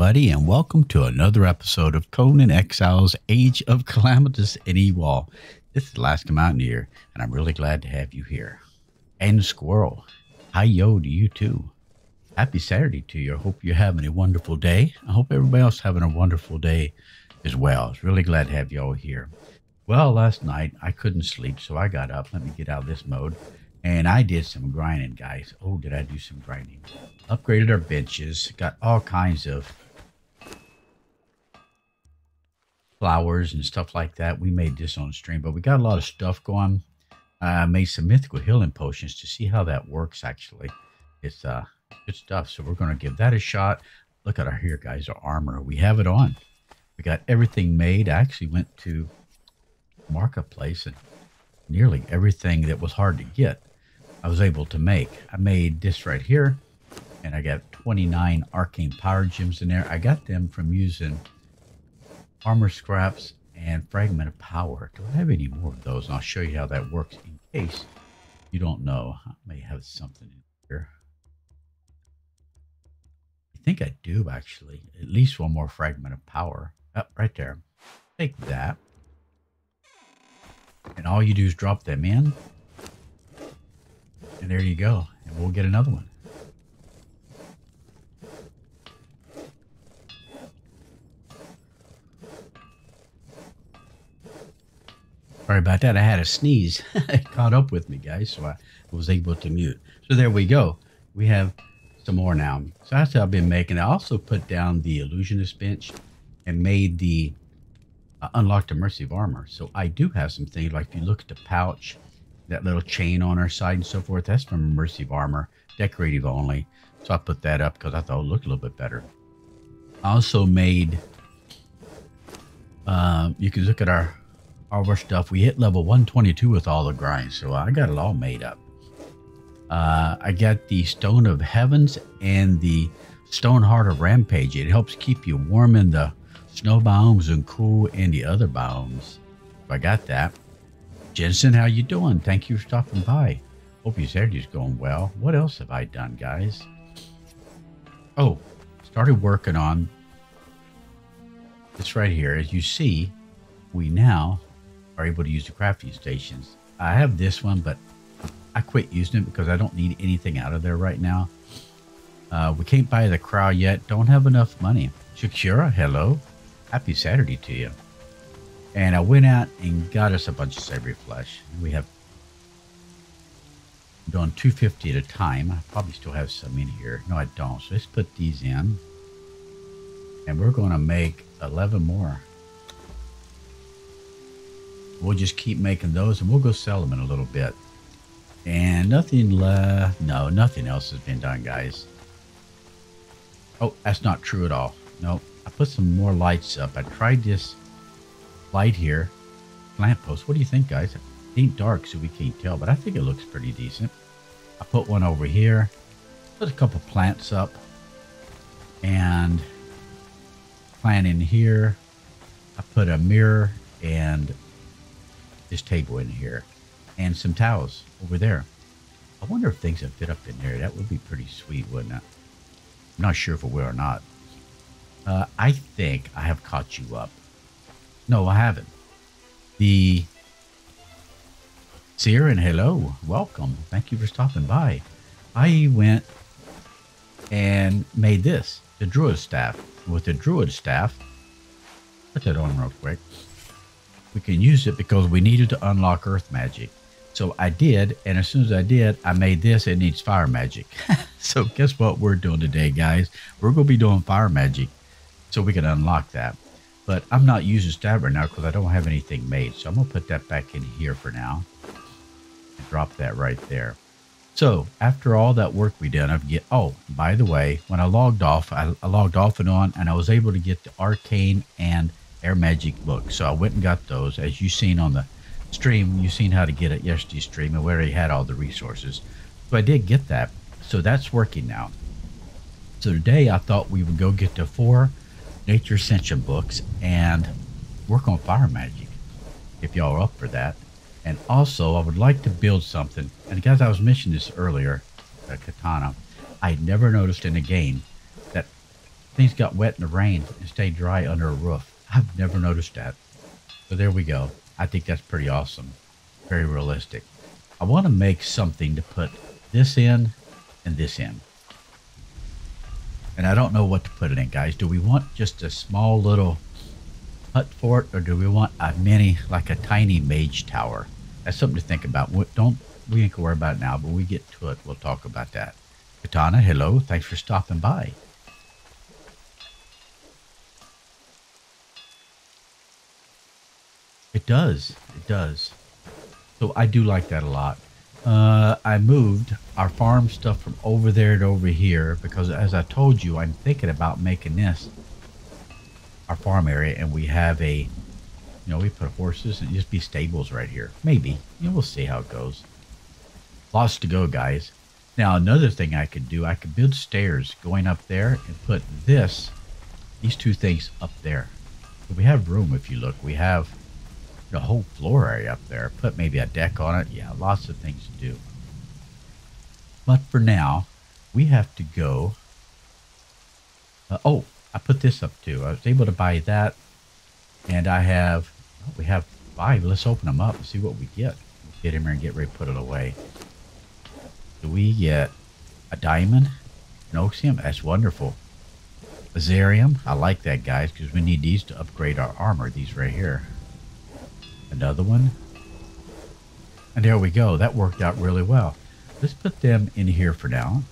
Everybody, and welcome to another episode of Conan Exile's Age of Calamitous and EEWA. This is Alaska Mountaineer, and I'm really glad to have you here. And Squirrel, hi yo to you too. Happy Saturday to you. I hope you're having a wonderful day. I hope everybody else having a wonderful day as well. I was really glad to have you all here. Well, last night I couldn't sleep, so I got up. Let me get out of this mode. And I did some grinding, guys. Oh, did I do some grinding? Upgraded our benches. Got all kinds of flowers and stuff like that. We made this on stream, but we got a lot of stuff going. I uh, made some mythical healing potions to see how that works, actually. It's uh, good stuff. So we're going to give that a shot. Look at our here, guys, our armor. We have it on. We got everything made. I actually went to marketplace and nearly everything that was hard to get I was able to make. I made this right here, and I got 29 arcane power gems in there. I got them from using armor scraps and fragment of power. Do I have any more of those? And I'll show you how that works in case you don't know. I may have something in here. I think I do actually. At least one more fragment of power. Up oh, right there. Take that. And all you do is drop them in and there you go. And we'll get another one. Sorry about that. I had a sneeze. it caught up with me, guys, so I was able to mute. So there we go. We have some more now. So that's what I've been making. I also put down the illusionist bench and made the uh, unlocked immersive armor. So I do have some things like if you look at the pouch that little chain on our side and so forth. That's from Immersive Armor, decorative only. So I put that up because I thought it looked a little bit better. I also made, uh, you can look at our, all of our stuff. We hit level 122 with all the grinds, so I got it all made up. Uh, I got the Stone of Heavens and the Stone Heart of Rampage. It helps keep you warm in the snow biomes and cool in the other biomes. I got that. Jensen, how you doing? Thank you for stopping by. Hope your Saturday's going well. What else have I done, guys? Oh, started working on this right here. As you see, we now are able to use the crafting stations. I have this one, but I quit using it because I don't need anything out of there right now. Uh, we can't buy the crow yet. Don't have enough money. Shakira, hello. Happy Saturday to you. And I went out and got us a bunch of savory flesh. We have done 250 at a time. I probably still have some in here. No, I don't. So let's put these in. And we're going to make 11 more. We'll just keep making those and we'll go sell them in a little bit. And nothing left. No, nothing else has been done, guys. Oh, that's not true at all. No, I put some more lights up. I tried this light here. Lamp post. What do you think, guys? It ain't dark, so we can't tell, but I think it looks pretty decent. I put one over here. Put a couple plants up. And plant in here. I put a mirror and this table in here. And some towels over there. I wonder if things have fit up in there. That would be pretty sweet, wouldn't it? I'm not sure if it will or not. Uh, I think I have caught you up. No, I haven't. The Sirin, hello, welcome. Thank you for stopping by. I went and made this, the Druid Staff. With the Druid Staff, put that on real quick. We can use it because we needed to unlock Earth Magic. So I did, and as soon as I did, I made this. It needs Fire Magic. so guess what we're doing today, guys? We're going to be doing Fire Magic so we can unlock that. But I'm not using stab right now because I don't have anything made. So I'm going to put that back in here for now. And drop that right there. So after all that work we did, I've get. Oh, by the way, when I logged off, I, I logged off and on, and I was able to get the arcane and air magic book. So I went and got those, as you seen on the stream. You seen how to get it yesterday's stream, and where he had all the resources. So I did get that. So that's working now. So today I thought we would go get the four Nature Ascension books and work on fire magic if y'all are up for that. And also, I would like to build something. And guys, I was mentioning this earlier, uh, Katana. I never noticed in the game that things got wet in the rain and stayed dry under a roof. I've never noticed that. So there we go. I think that's pretty awesome. Very realistic. I want to make something to put this in and this in. And I don't know what to put it in, guys. Do we want just a small little hut for it, or do we want a mini, like a tiny mage tower? That's something to think about. We Don't we ain't gonna worry about it now, but we get to it, we'll talk about that. Katana, hello. Thanks for stopping by. It does. It does. So I do like that a lot. Uh, I moved our farm stuff from over there to over here because as I told you, I'm thinking about making this our farm area and we have a, you know, we put horses and just be stables right here. Maybe. You know, we'll see how it goes. Lots to go, guys. Now, another thing I could do, I could build stairs going up there and put this, these two things up there. we have room if you look. We have the whole floor area up there. Put maybe a deck on it. Yeah, lots of things to do. But for now, we have to go. Uh, oh, I put this up too. I was able to buy that. And I have, oh, we have five. Let's open them up and see what we get. Let's get in here and get ready to put it away. Do we get a diamond? Noxium? That's wonderful. Azarium? I like that, guys, because we need these to upgrade our armor. These right here. Another one. And there we go. That worked out really well. Let's put them in here for now.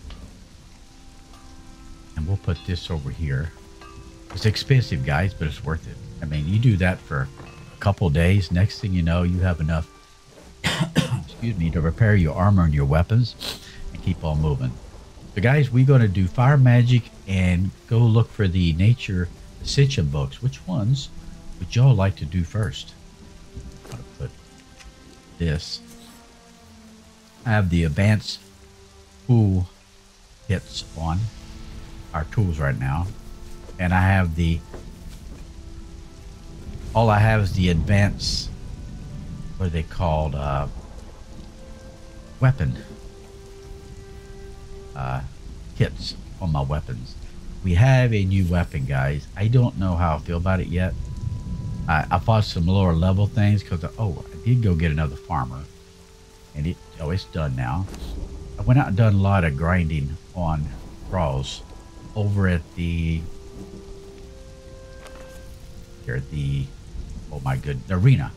And we'll put this over here. It's expensive, guys, but it's worth it. I mean, you do that for a couple days. Next thing you know, you have enough, excuse me, to repair your armor and your weapons and keep on moving. So, guys, we're going to do fire magic and go look for the nature Ascension books. Which ones would y'all like to do first? This. I have the advanced tool hits on our tools right now. And I have the, all I have is the advanced, what are they called, uh, weapon uh, hits on my weapons. We have a new weapon, guys. I don't know how I feel about it yet. I, I fought some lower level things because, oh, did go get another farmer. And it, oh, it's done now. I went out and done a lot of grinding on crawls over at the, here at the, oh my good, arena.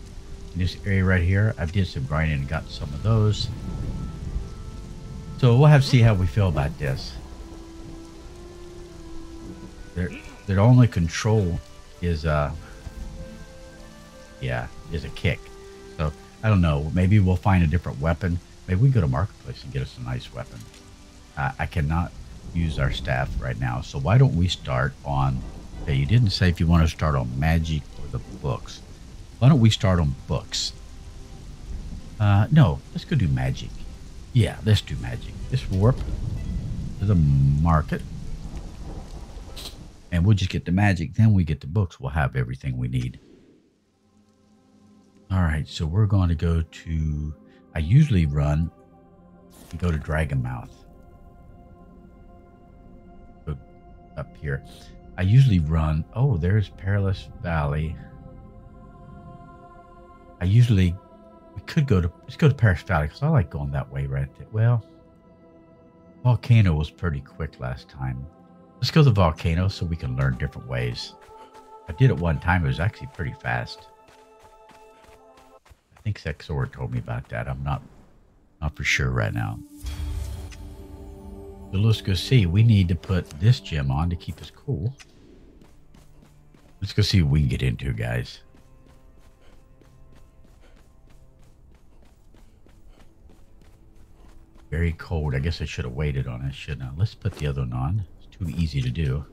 In this area right here, I did some grinding and got some of those. So we'll have to see how we feel about this. Their, their only control is, uh, yeah, is a kick. I don't know. Maybe we'll find a different weapon. Maybe we go to Marketplace and get us a nice weapon. Uh, I cannot use our staff right now. So why don't we start on... Okay, you didn't say if you want to start on magic or the books. Why don't we start on books? Uh, no, let's go do magic. Yeah, let's do magic. Let's warp to the market. And we'll just get the magic. Then we get the books. We'll have everything we need. All right, so we're going to go to, I usually run, go to Dragonmouth. Go up here. I usually run, oh, there's Perilous Valley. I usually, we could go to, let's go to Perilous Valley because I like going that way right there. Well, Volcano was pretty quick last time. Let's go to the Volcano so we can learn different ways. I did it one time, it was actually pretty fast. Think Sexor told me about that. I'm not not for sure right now. So let's go see. We need to put this gem on to keep us cool. Let's go see what we can get into, guys. Very cold. I guess I should have waited on it, shouldn't I? Let's put the other one on. It's too easy to do.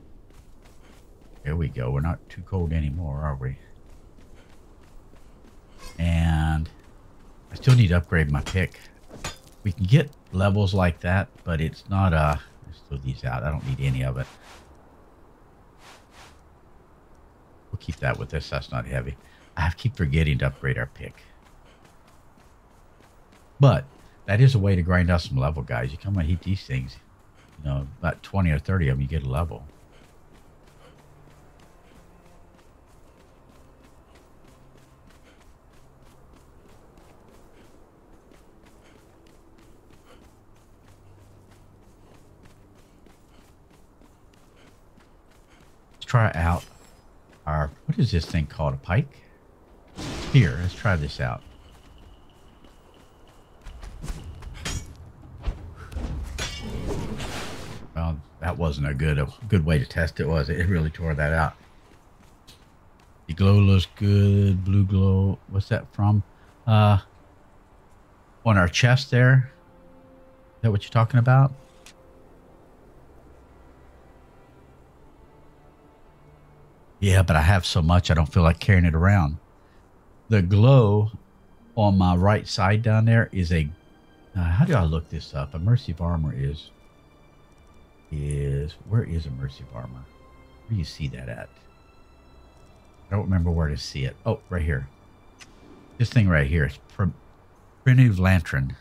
There we go. We're not too cold anymore, are we? And I still need to upgrade my pick. We can get levels like that, but it's not, uh, let's throw these out. I don't need any of it. We'll keep that with us. That's not heavy. I keep forgetting to upgrade our pick. But that is a way to grind out some level, guys. You come and heat these things, you know, about 20 or 30 of them, you get a level. Try out our, what is this thing called? A pike? Here, let's try this out. Well, that wasn't a good a good way to test it, was it? It really tore that out. The glow looks good. Blue glow. What's that from? Uh, on our chest there. Is that what you're talking about? Yeah, but I have so much I don't feel like carrying it around. The glow on my right side down there is a. Uh, how do I look this up? Immersive armor is. Is where is immersive armor? Where do you see that at? I don't remember where to see it. Oh, right here. This thing right here is pr primitive lantern.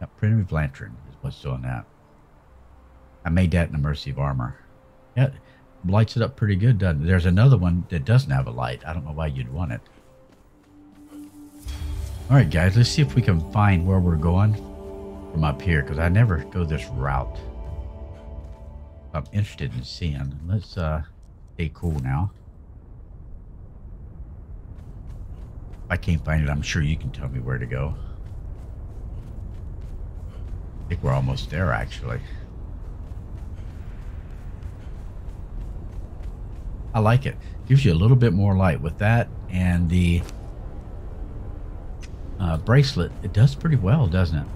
Yeah, primitive lantern is what's doing that. I made that in immersive armor. Yeah, lights it up pretty good, doesn't it? There's another one that doesn't have a light. I don't know why you'd want it. All right, guys, let's see if we can find where we're going from up here, because I never go this route. I'm interested in seeing. Let's uh, stay cool now. If I can't find it, I'm sure you can tell me where to go. I think we're almost there, actually. I like it. Gives you a little bit more light with that and the uh, bracelet. It does pretty well, doesn't it?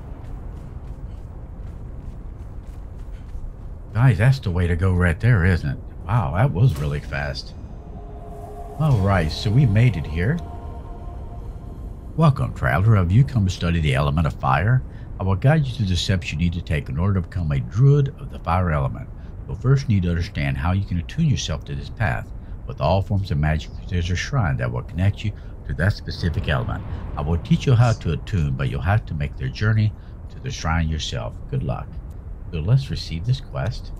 Guys, that's the way to go right there, isn't it? Wow, that was really fast. All right, so we made it here. Welcome, traveler. Have you come to study the element of fire? I will guide you through the steps you need to take in order to become a druid of the fire element. You'll first need to understand how you can attune yourself to this path. With all forms of magic, there's a shrine that will connect you to that specific element. I will teach you how to attune, but you'll have to make the journey to the shrine yourself. Good luck. So let's receive this quest.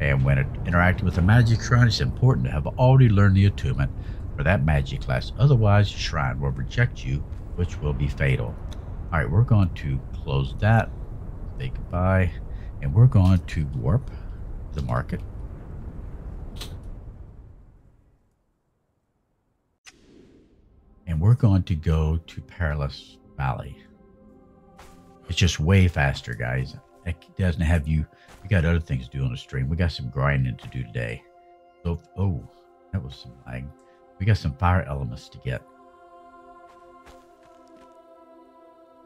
And when interacting with a magic shrine, it's important to have already learned the attunement for that magic class. Otherwise, the shrine will reject you, which will be fatal. All right, we're going to close that. Say goodbye. And we're going to warp the market. And we're going to go to Perilous Valley. It's just way faster, guys. It doesn't have you. We got other things to do on the stream. We got some grinding to do today. So, oh, that was some lag. We got some fire elements to get.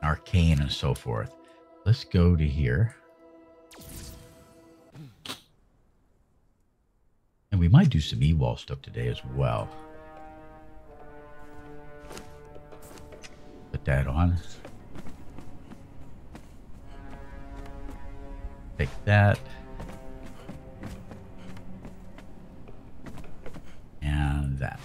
Arcane and so forth. Let's go to here. And we might do some EEWA stuff today as well. Put that on. Take that. And that.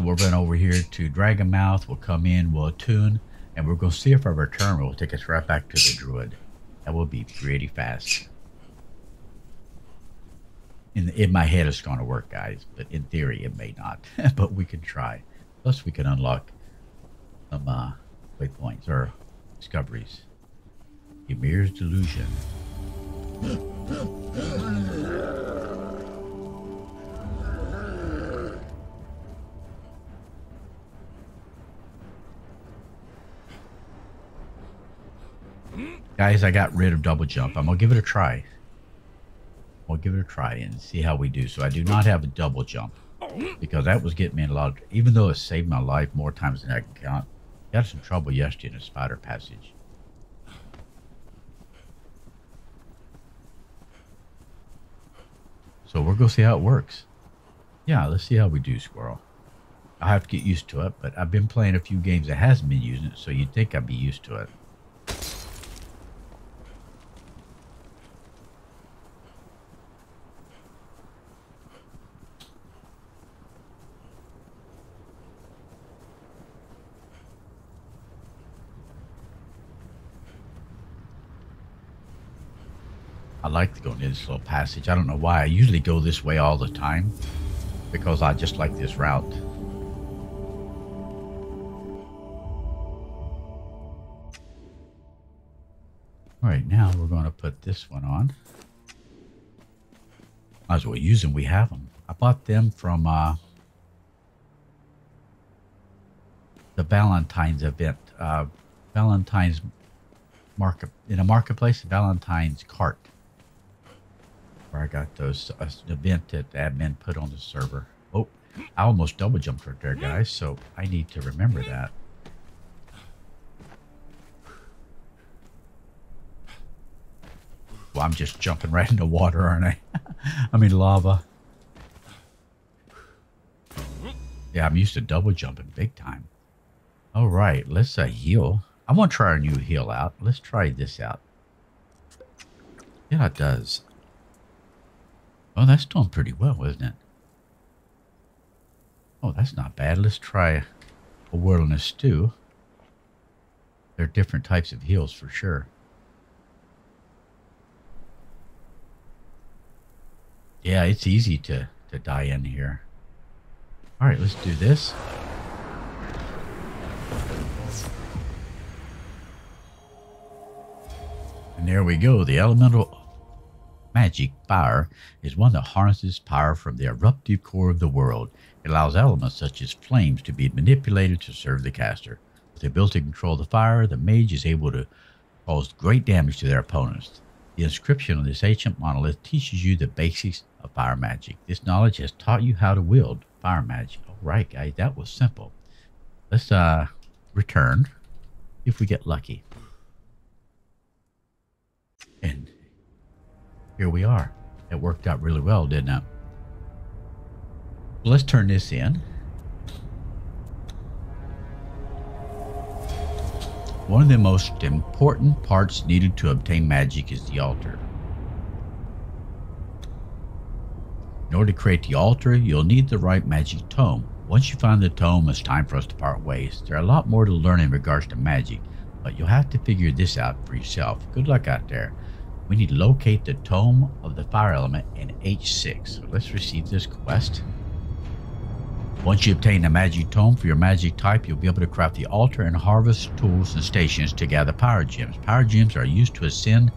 We're going over here to Dragonmouth. We'll come in, we'll attune, and we're going to see if our return will take us right back to the Druid. That will be pretty fast. In, in my head, it's going to work, guys, but in theory, it may not. but we can try. Plus, we can unlock some uh, waypoints or discoveries. Ymir's Delusion. Guys, I got rid of double jump. I'm going to give it a try. We'll give it a try and see how we do. So I do not have a double jump because that was getting me in a lot of, even though it saved my life more times than I can count. Got some trouble yesterday in a spider passage. So we're going to see how it works. Yeah, let's see how we do, Squirrel. I have to get used to it, but I've been playing a few games that hasn't been using it, so you'd think I'd be used to it. I like to go into this little passage. I don't know why. I usually go this way all the time because I just like this route. All right, now we're going to put this one on. Might as well use them. We have them. I bought them from uh, the Valentine's event. Uh, Valentine's market in a marketplace. Valentine's cart where I got those uh, event that admin put on the server. Oh, I almost double jumped right there, guys. So I need to remember that. Well, I'm just jumping right into water, aren't I? I mean lava. Yeah, I'm used to double jumping big time. All right, let's uh, heal. I want to try our new heal out. Let's try this out. Yeah, it does. Oh, that's doing pretty well, isn't it? Oh, that's not bad. Let's try a wilderness stew. There are different types of heals for sure. Yeah, it's easy to, to die in here. All right, let's do this. And there we go. The elemental magic fire is one that harnesses power from the eruptive core of the world. It allows elements such as flames to be manipulated to serve the caster. With the ability to control the fire, the mage is able to cause great damage to their opponents. The inscription on this ancient monolith teaches you the basics of fire magic. This knowledge has taught you how to wield fire magic. All right, guys, that was simple. Let's uh return if we get lucky. And here we are. It worked out really well, didn't it? Let's turn this in. One of the most important parts needed to obtain magic is the altar. In order to create the altar, you'll need the right magic tome. Once you find the tome, it's time for us to part ways. There are a lot more to learn in regards to magic, but you'll have to figure this out for yourself. Good luck out there. We need to locate the tome of the fire element in H6. So let's receive this quest. Once you obtain the magic tome for your magic type, you'll be able to craft the altar and harvest tools and stations to gather power gems. Power gems are used to ascend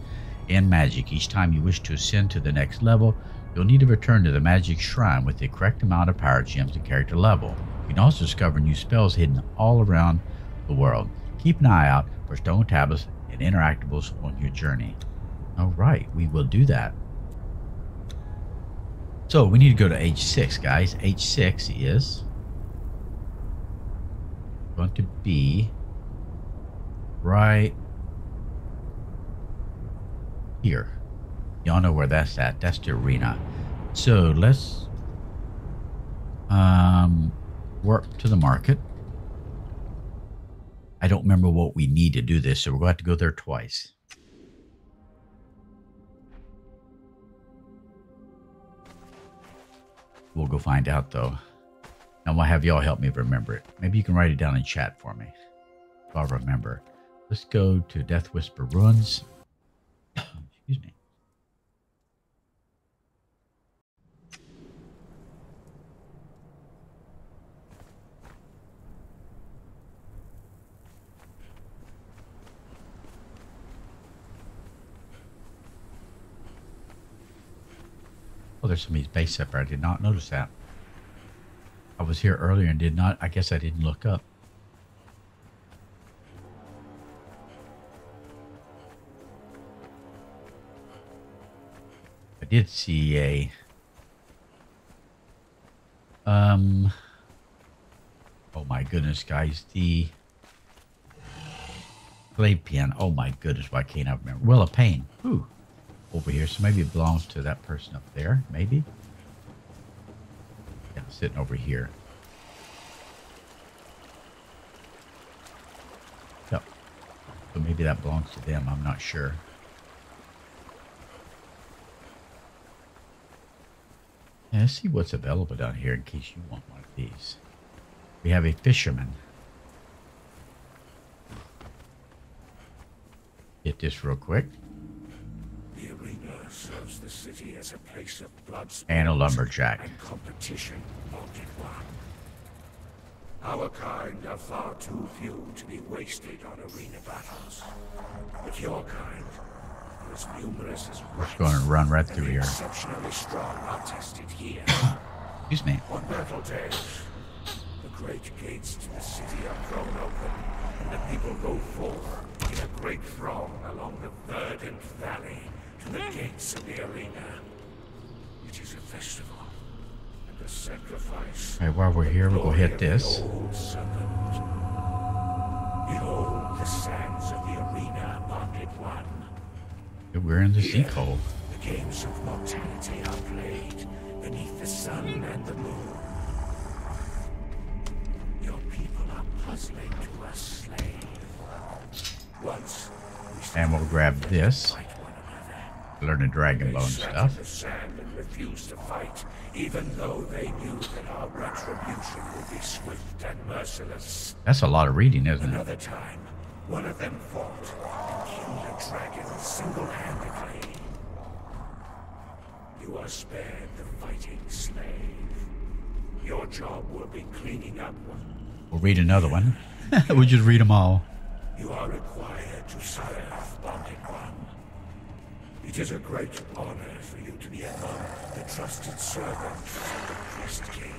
in magic. Each time you wish to ascend to the next level, You'll need to return to the magic shrine with the correct amount of power gems and character level. You can also discover new spells hidden all around the world. Keep an eye out for stone tablets and interactables on your journey. Alright, we will do that. So we need to go to H6, guys. H6 is going to be right here. Y'all know where that's at. That's the arena. So let's um, work to the market. I don't remember what we need to do this, so we're going to have to go there twice. We'll go find out, though. And we'll have y'all help me remember it. Maybe you can write it down in chat for me. If I'll remember. Let's go to Death Whisper Ruins. Excuse me. Oh, there's somebody's base up there. I did not notice that. I was here earlier and did not, I guess I didn't look up. I did see a, um, oh my goodness, guys, the clay pin. Oh my goodness, why can't I remember? Well, a pain. Ooh over here. So maybe it belongs to that person up there. Maybe. Yeah, sitting over here. Yep. So maybe that belongs to them. I'm not sure. Yeah, let's see what's available down here in case you want one of these. We have a fisherman. Get this real quick. As a place of blood and a lumberjack and competition multiplied. Our kind are far too few to be wasted on arena battles. But your kind are as numerous as Let's go and run right through the here. exceptionally strong are tested here. Excuse me. On battle days, the great gates to the city are thrown open, and the people go forth in a great throng along the verdant valley to the gates of the arena. It is a festival and a sacrifice. All right, while we're here, we'll go hit this. Behold the sands of the arena, bonded one. We're in the sinkhole. The games of mortality are played beneath the sun and the moon. Your people are puzzling to a slave. Once And we'll grab this. Fight one. Learn the Dragon They sat stuff. the sand and refused to fight, even though they knew that our retribution would be swift and merciless. That's a lot of reading, isn't it? Another time, one of them fought and killed a dragon single-handedly. You are spared the fighting slave. Your job will be cleaning up. We'll read another one. we'll just read them all. You are required to serve, bonded one. It is a great honor for you to be among the trusted servants of the Priest King.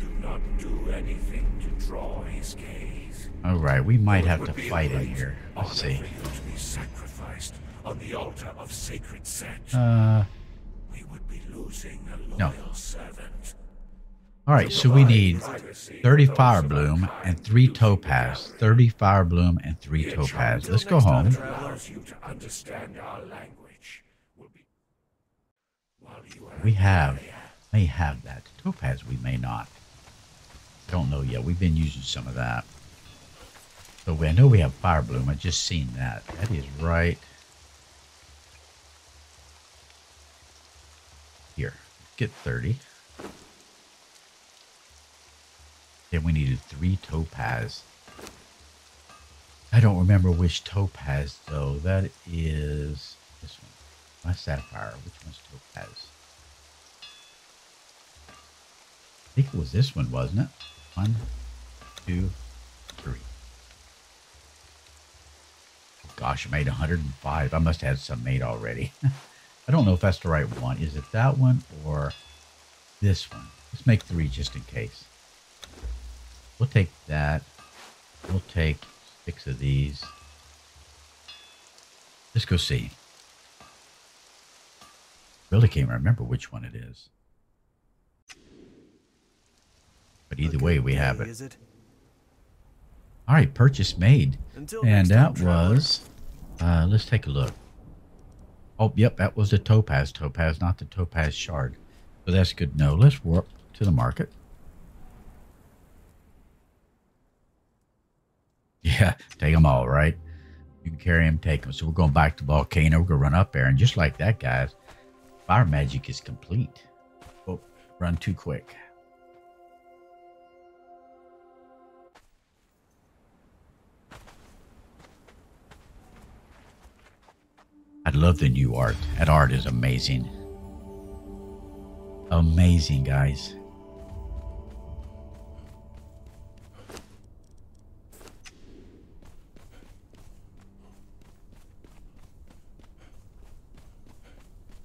Do not do anything to draw his gaze. All right, we might have to fight in here. Let's see. For you to be sacrificed on the altar of sacred set. Uh, we would be losing a no. loyal servant. All right, so we need 30 fire bloom and 3 topaz. 30 fire bloom and 3 topaz. Let's go home. Allows you to understand our language. Will be while you are We have, may have that. Topaz we may not. Don't know yet. We've been using some of that. So we, I know we have fire bloom. I just seen that. That is right here. Get 30. Then we needed three topaz. I don't remember which topaz though. That is this one. My sapphire. Which one's topaz? I think it was this one, wasn't it? One, two, three. Gosh, I made 105. I must have had some made already. I don't know if that's the right one. Is it that one or this one? Let's make three just in case. We'll take that. We'll take six of these. Let's go see. Really can't remember which one it is. But either way, we have it. Is it? All right, purchase made. Until and that traveler. was, uh, let's take a look. Oh, yep, that was the topaz topaz, not the topaz shard. So that's good No. Let's warp to the market. Yeah, take them all, right? You can carry them, take them. So we're going back to Volcano. We're going to run up there. And just like that, guys, fire magic is complete. Oh, run too quick. I love the new art. That art is amazing. Amazing, guys.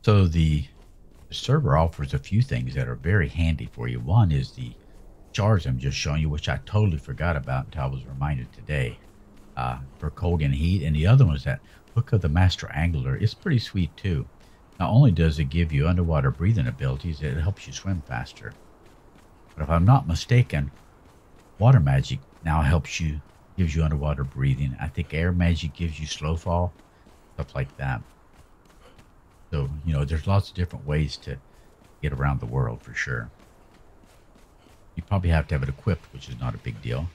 So the, server offers a few things that are very handy for you. One is the jars I'm just showing you, which I totally forgot about until I was reminded today uh, for cold and heat. And the other one is that Hook of the Master Angler. It's pretty sweet too. Not only does it give you underwater breathing abilities, it helps you swim faster. But if I'm not mistaken, water magic now helps you, gives you underwater breathing. I think air magic gives you slow fall, stuff like that. So, you know, there's lots of different ways to get around the world for sure. You probably have to have it equipped, which is not a big deal.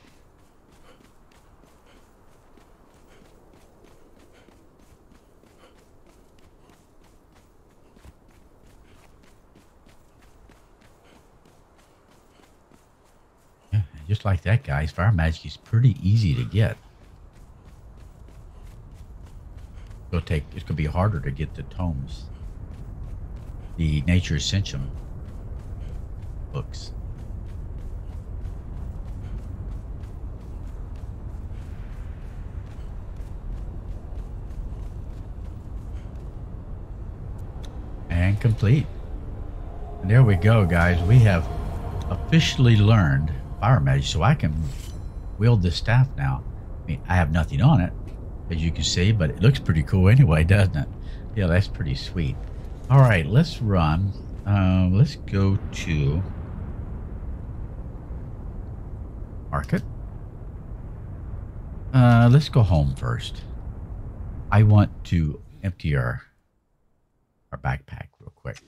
Just like that, guys. Fire magic is pretty easy to get. it'll take it could be harder to get the tomes the nature Ascension books. And complete. And there we go guys. We have officially learned fire magic so i can wield the staff now. I mean i have nothing on it as you can see, but it looks pretty cool anyway, doesn't it? Yeah, that's pretty sweet. All right, let's run. Uh, let's go to market. Uh, let's go home first. I want to empty our our backpack real quick.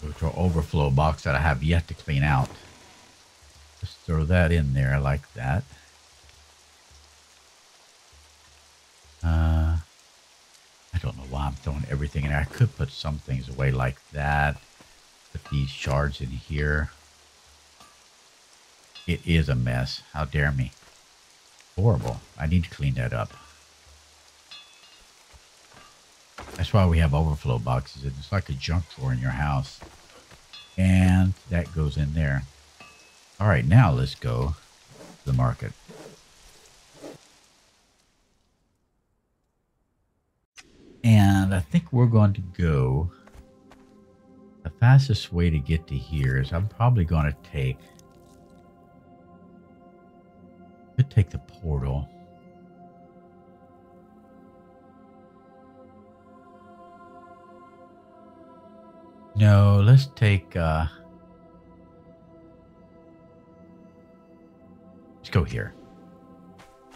To our overflow box that I have yet to clean out. Just throw that in there like that. Uh, I don't know why I'm throwing everything in there. I could put some things away like that. Put these shards in here. It is a mess. How dare me. Horrible. I need to clean that up. That's why we have overflow boxes. It's like a junk drawer in your house. And that goes in there. All right, now let's go to the market. And I think we're going to go. The fastest way to get to here is I'm probably going to take. Could take the portal. No, let's take. uh Let's go here.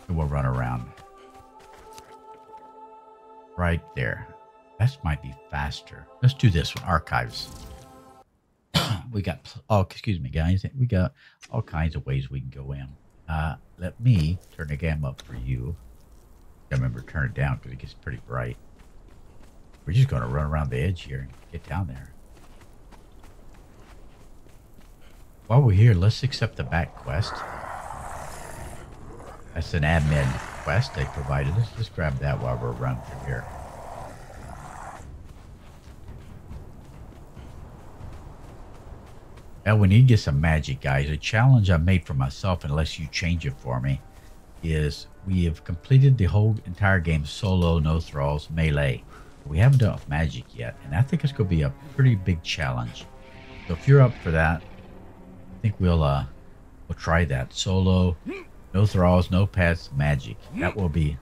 And we'll run around right there. That might be faster. Let's do this one. Archives. we got, oh, excuse me, guys. We got all kinds of ways we can go in. Uh, let me turn the game up for you. I remember turn it down because it gets pretty bright. We're just going to run around the edge here and get down there. While we're here, let's accept the back quest. That's an admin quest they provided Let's Just grab that while we're running through here. Now we need to get some magic, guys. A challenge I made for myself, unless you change it for me, is we have completed the whole entire game solo, no thralls, melee. We haven't done magic yet, and I think it's going to be a pretty big challenge. So if you're up for that, think we'll uh we'll try that solo no thralls, no pets, magic. That will be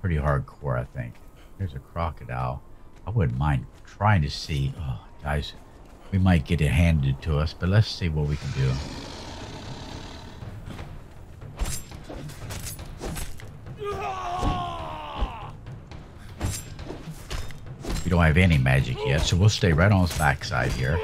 pretty hardcore, I think. There's a crocodile. I wouldn't mind trying to see. Oh, guys, we might get it handed to us, but let's see what we can do. We don't have any magic yet, so we'll stay right on his backside here.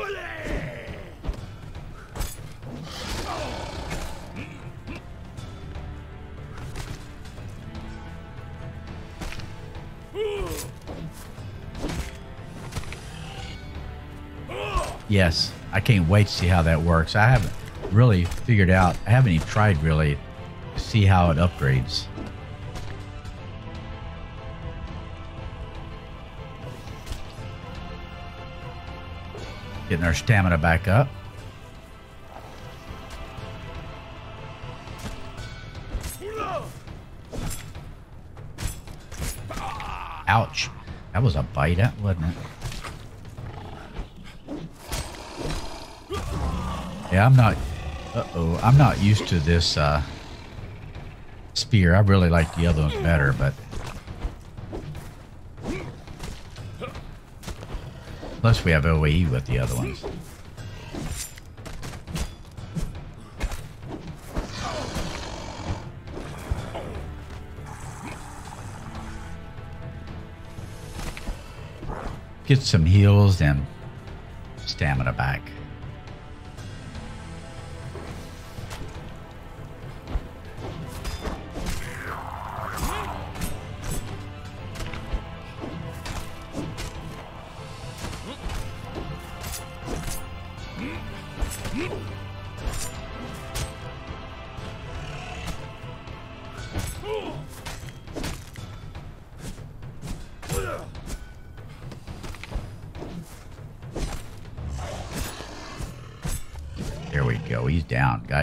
Yes, I can't wait to see how that works. I haven't really figured out, I haven't even tried really to see how it upgrades. Getting our stamina back up. Ouch. That was a bite, wasn't it? Yeah, I'm not... Uh-oh. I'm not used to this uh, spear. I really like the other ones better, but... Plus we have OAE with the other ones. Get some heals and stamina back.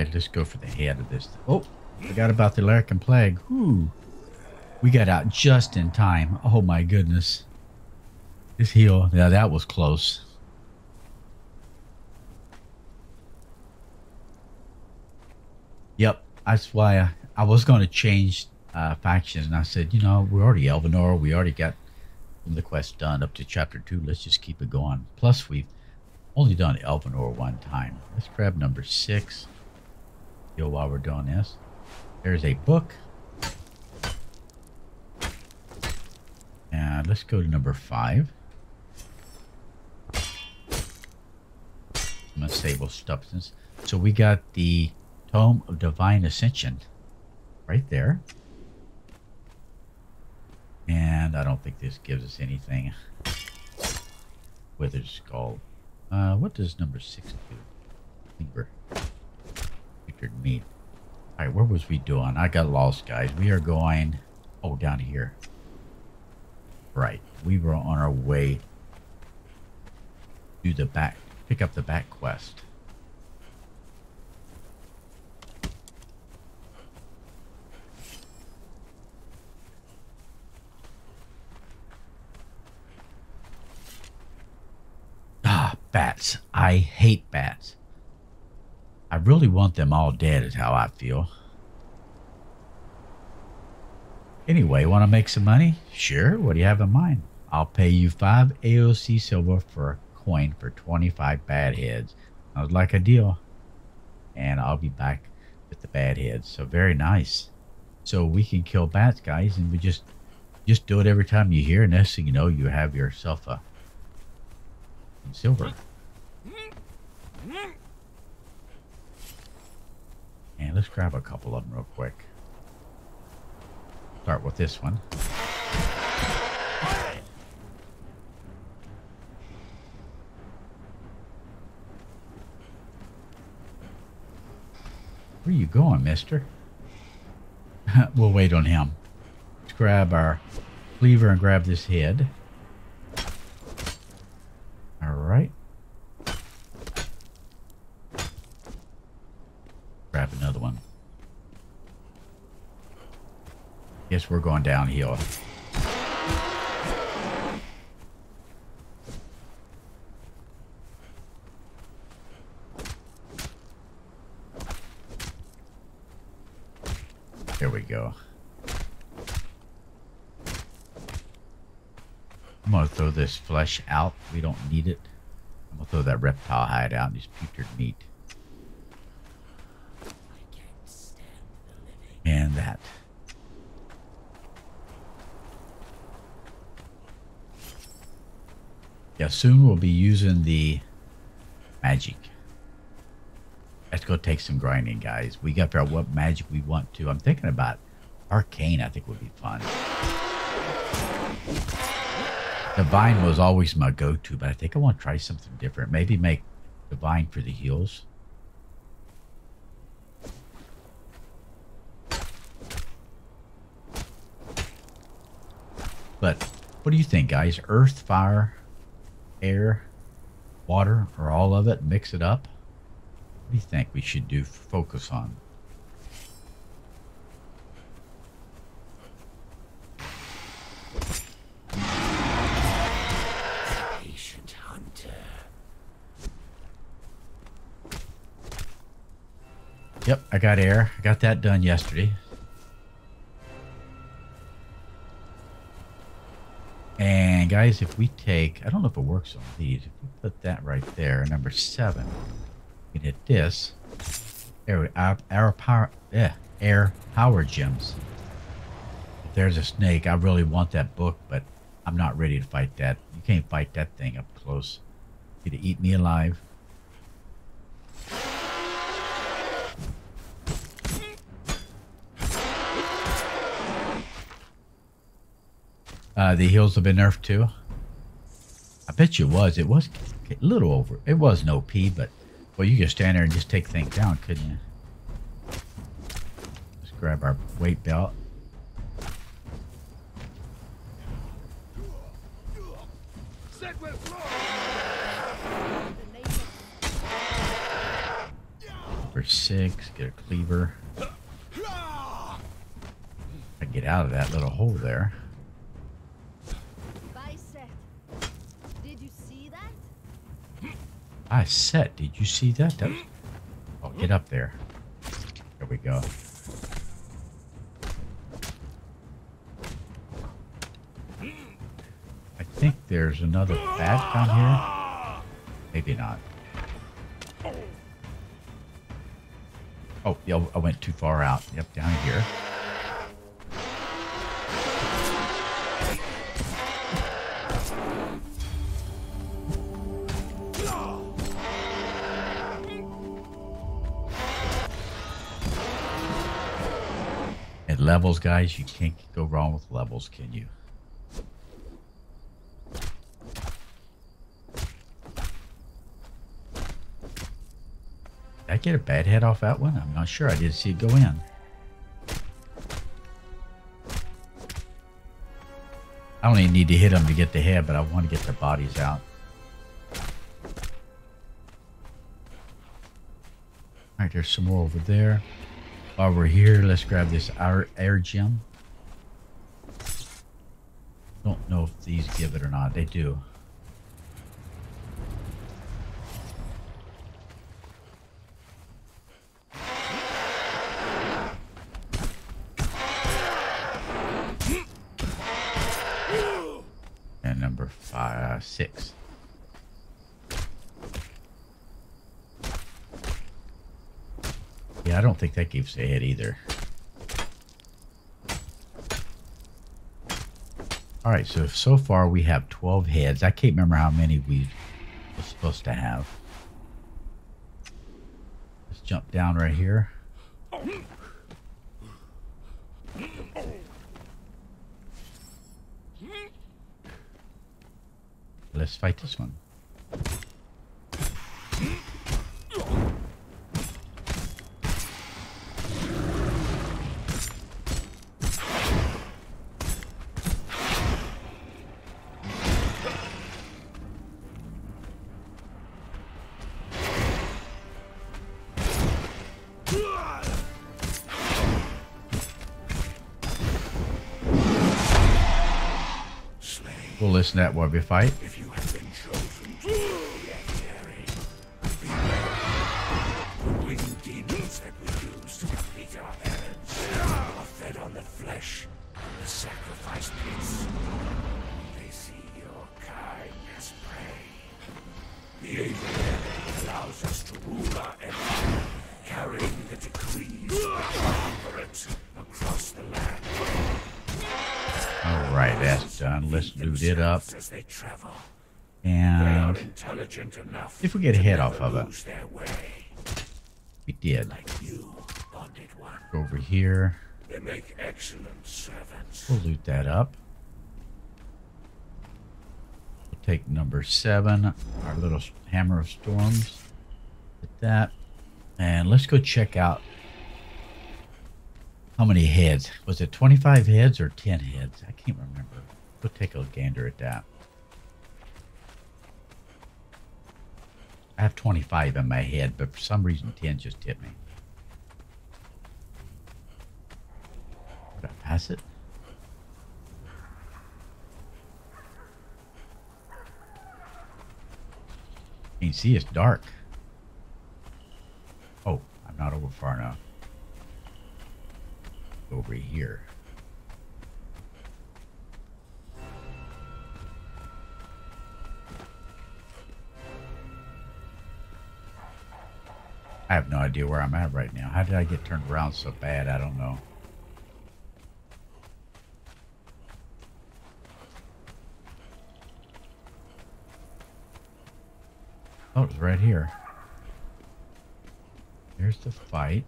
There we go. For the head of this. Oh, Forgot about the American plague. Whew. We got out just in time. Oh my goodness. This heal, yeah, that was close. Yep, that's why I, I was going to change uh, factions, and I said, you know, we're already Elvanor, we already got the quest done up to chapter two. Let's just keep it going. Plus, we've only done Elvanor one time. Let's grab number six. Heal while we're doing this. There's a book. And let's go to number five. Unstable substance. So we got the Tome of Divine Ascension right there. And I don't think this gives us anything. Withered Skull. Uh, what does number six do? Fever. Featured. Alright, where was we doing? I got lost, guys. We are going... Oh, down here. Right. We were on our way to the back... Pick up the back quest. Ah, bats. I hate bats. I really want them all dead is how I feel. Anyway, want to make some money? Sure. What do you have in mind? I'll pay you 5 AOC silver for a coin for 25 bad heads. Sounds like a deal. And I'll be back with the bad heads. So very nice. So we can kill bats, guys, and we just just do it every time you hear. Next thing you know, you have yourself a silver. And let's grab a couple of them real quick. Start with this one. Where you going, mister? we'll wait on him. Let's grab our cleaver and grab this head. All right. Grab another one. Guess we're going downhill. There we go. I'm gonna throw this flesh out. We don't need it. I'm gonna throw that reptile hide out and just putrid meat. And that. Yeah, soon we'll be using the magic. Let's go take some grinding, guys. We got to figure out what magic we want to. I'm thinking about arcane. I think would be fun. Divine was always my go-to, but I think I want to try something different. Maybe make Divine for the heals. But what do you think, guys? Earth, fire, air, water, or all of it? Mix it up? What do you think we should do focus on? Patient hunter. Yep, I got air. I got that done yesterday. Guys, if we take, I don't know if it works on these. If we put that right there, number seven, we can hit this. There we our, our power, yeah, air power gems. If there's a snake, I really want that book, but I'm not ready to fight that. You can't fight that thing up close. It'd eat me alive. Uh, the heals have been nerfed too. I bet you was. It was a little over. It was no P, but well, you could stand there and just take things down, couldn't you? Let's grab our weight belt. Number six, get a cleaver. I get out of that little hole there. Bicep. Did you see that? I set. Did you see that? that was... Oh, get up there. There we go. I think there's another bat down here. Maybe not. Oh, yeah, I went too far out. Yep, down here. Levels, guys, you can't go wrong with levels, can you? Did I get a bad head off that one? I'm not sure. I didn't see it go in. I don't even need to hit them to get the head, but I want to get their bodies out. Alright, there's some more over there. While we're here, let's grab this air, air gem. Don't know if these give it or not. They do. And number five, six. Yeah, I don't think that gives a hit either. All right, so so far we have 12 heads. I can't remember how many we were supposed to have. Let's jump down right here. Let's fight this one. That while we fight. As they travel, And intelligent enough if we get head off of it. we did. like you, bonded one. Go over here. They make excellent servants. We'll loot that up. We'll take number seven, our little hammer of storms. Get that. And let's go check out how many heads. Was it 25 heads or 10 heads? I can't remember. We'll take a gander at that. I have 25 in my head, but for some reason 10 just hit me. Did I pass it? Can't see, it's dark. Oh, I'm not over far enough. Over here. I have no idea where I'm at right now. How did I get turned around so bad? I don't know. Oh, it's right here. Here's the fight.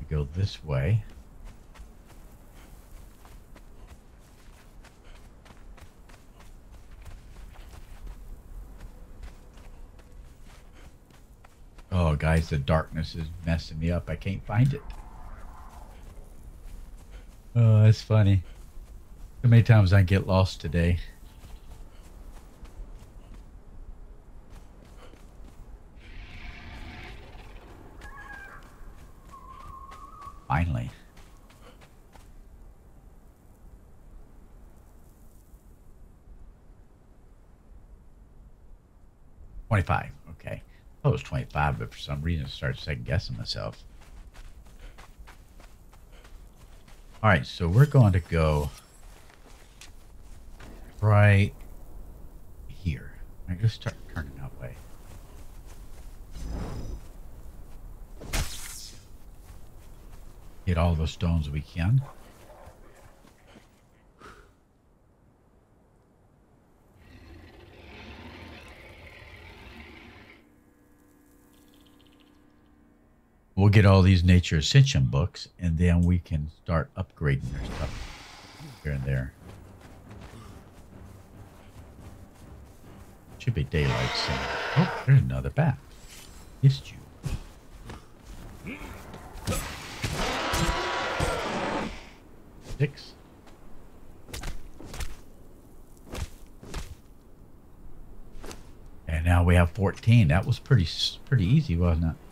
We go this way. Guys, the darkness is messing me up. I can't find it. Oh, that's funny. How many times I get lost today? Finally. 25. Okay. I thought it was 25, but for some reason I started second guessing myself. All right, so we're going to go right here. I let's start turning that way. Get all the stones we can. Get all these Nature Ascension books, and then we can start upgrading their stuff here and there. Should be daylight soon. Oh, there's another bat. Missed you. Six. And now we have 14. That was pretty pretty easy, wasn't it?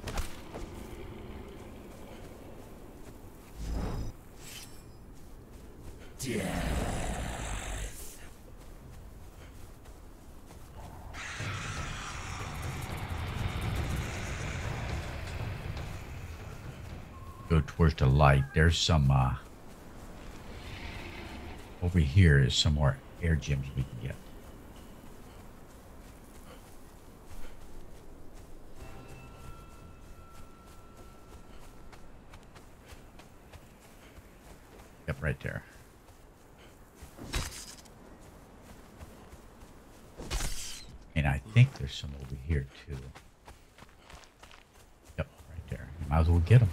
The light. There's some uh over here is some more air gems we can get. Yep, right there. And I think there's some over here too. Yep, right there. Might as well get them.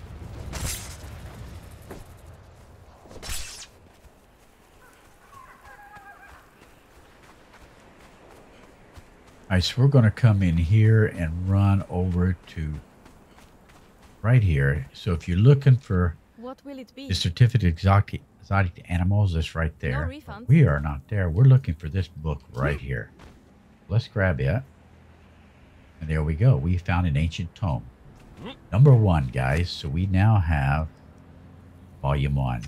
So we're going to come in here and run over to right here. So if you're looking for What will it be? the certificate of exotic, exotic animals, that's right there. refund. We are not there. We're looking for this book right here. Let's grab it. And there we go. We found an ancient tome. Number one, guys. So we now have volume one.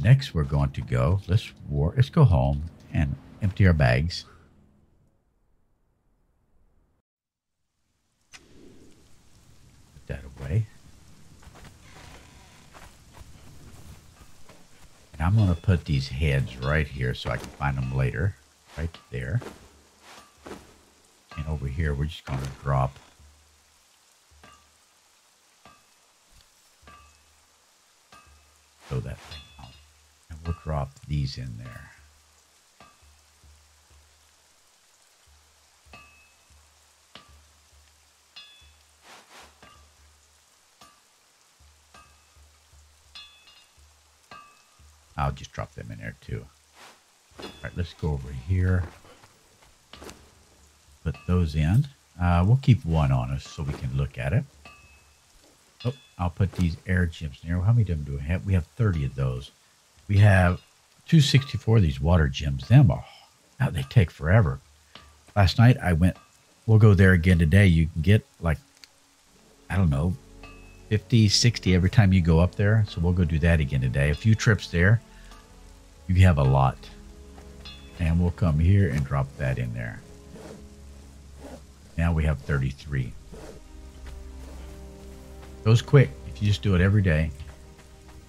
Next, we're going to go. Let's war. Let's go home and empty our bags. Put that away. And I'm going to put these heads right here so I can find them later. Right there. And over here, we're just going to drop. Throw that thing out. And we'll drop these in there. I'll just drop them in there too. All right, let's go over here. Put those in. Uh, we'll keep one on us so we can look at it. Oh, I'll put these air gems in here. How many of them do we have? We have 30 of those. We have 264 of these water gems. Them, oh, now they take forever. Last night I went, we'll go there again today. You can get like, I don't know, 50, 60 every time you go up there. So we'll go do that again today. A few trips there. You have a lot. And we'll come here and drop that in there. Now we have 33. Goes quick if you just do it every day.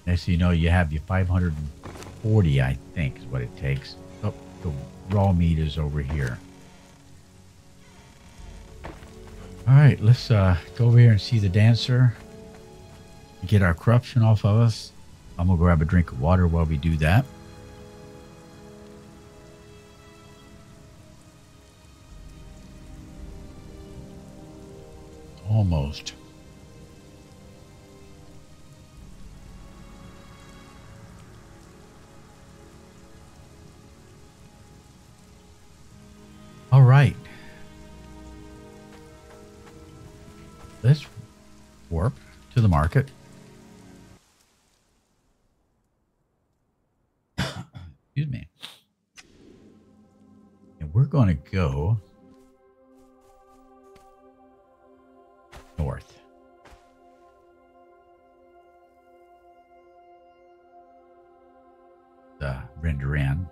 Next you know, you have your 540, I think, is what it takes. Oh, the raw meat is over here. All right, let's uh, go over here and see the dancer. Get our corruption off of us. I'm gonna grab a drink of water while we do that. Almost. All right. Let's warp to the market. Excuse me. And we're going to go render in.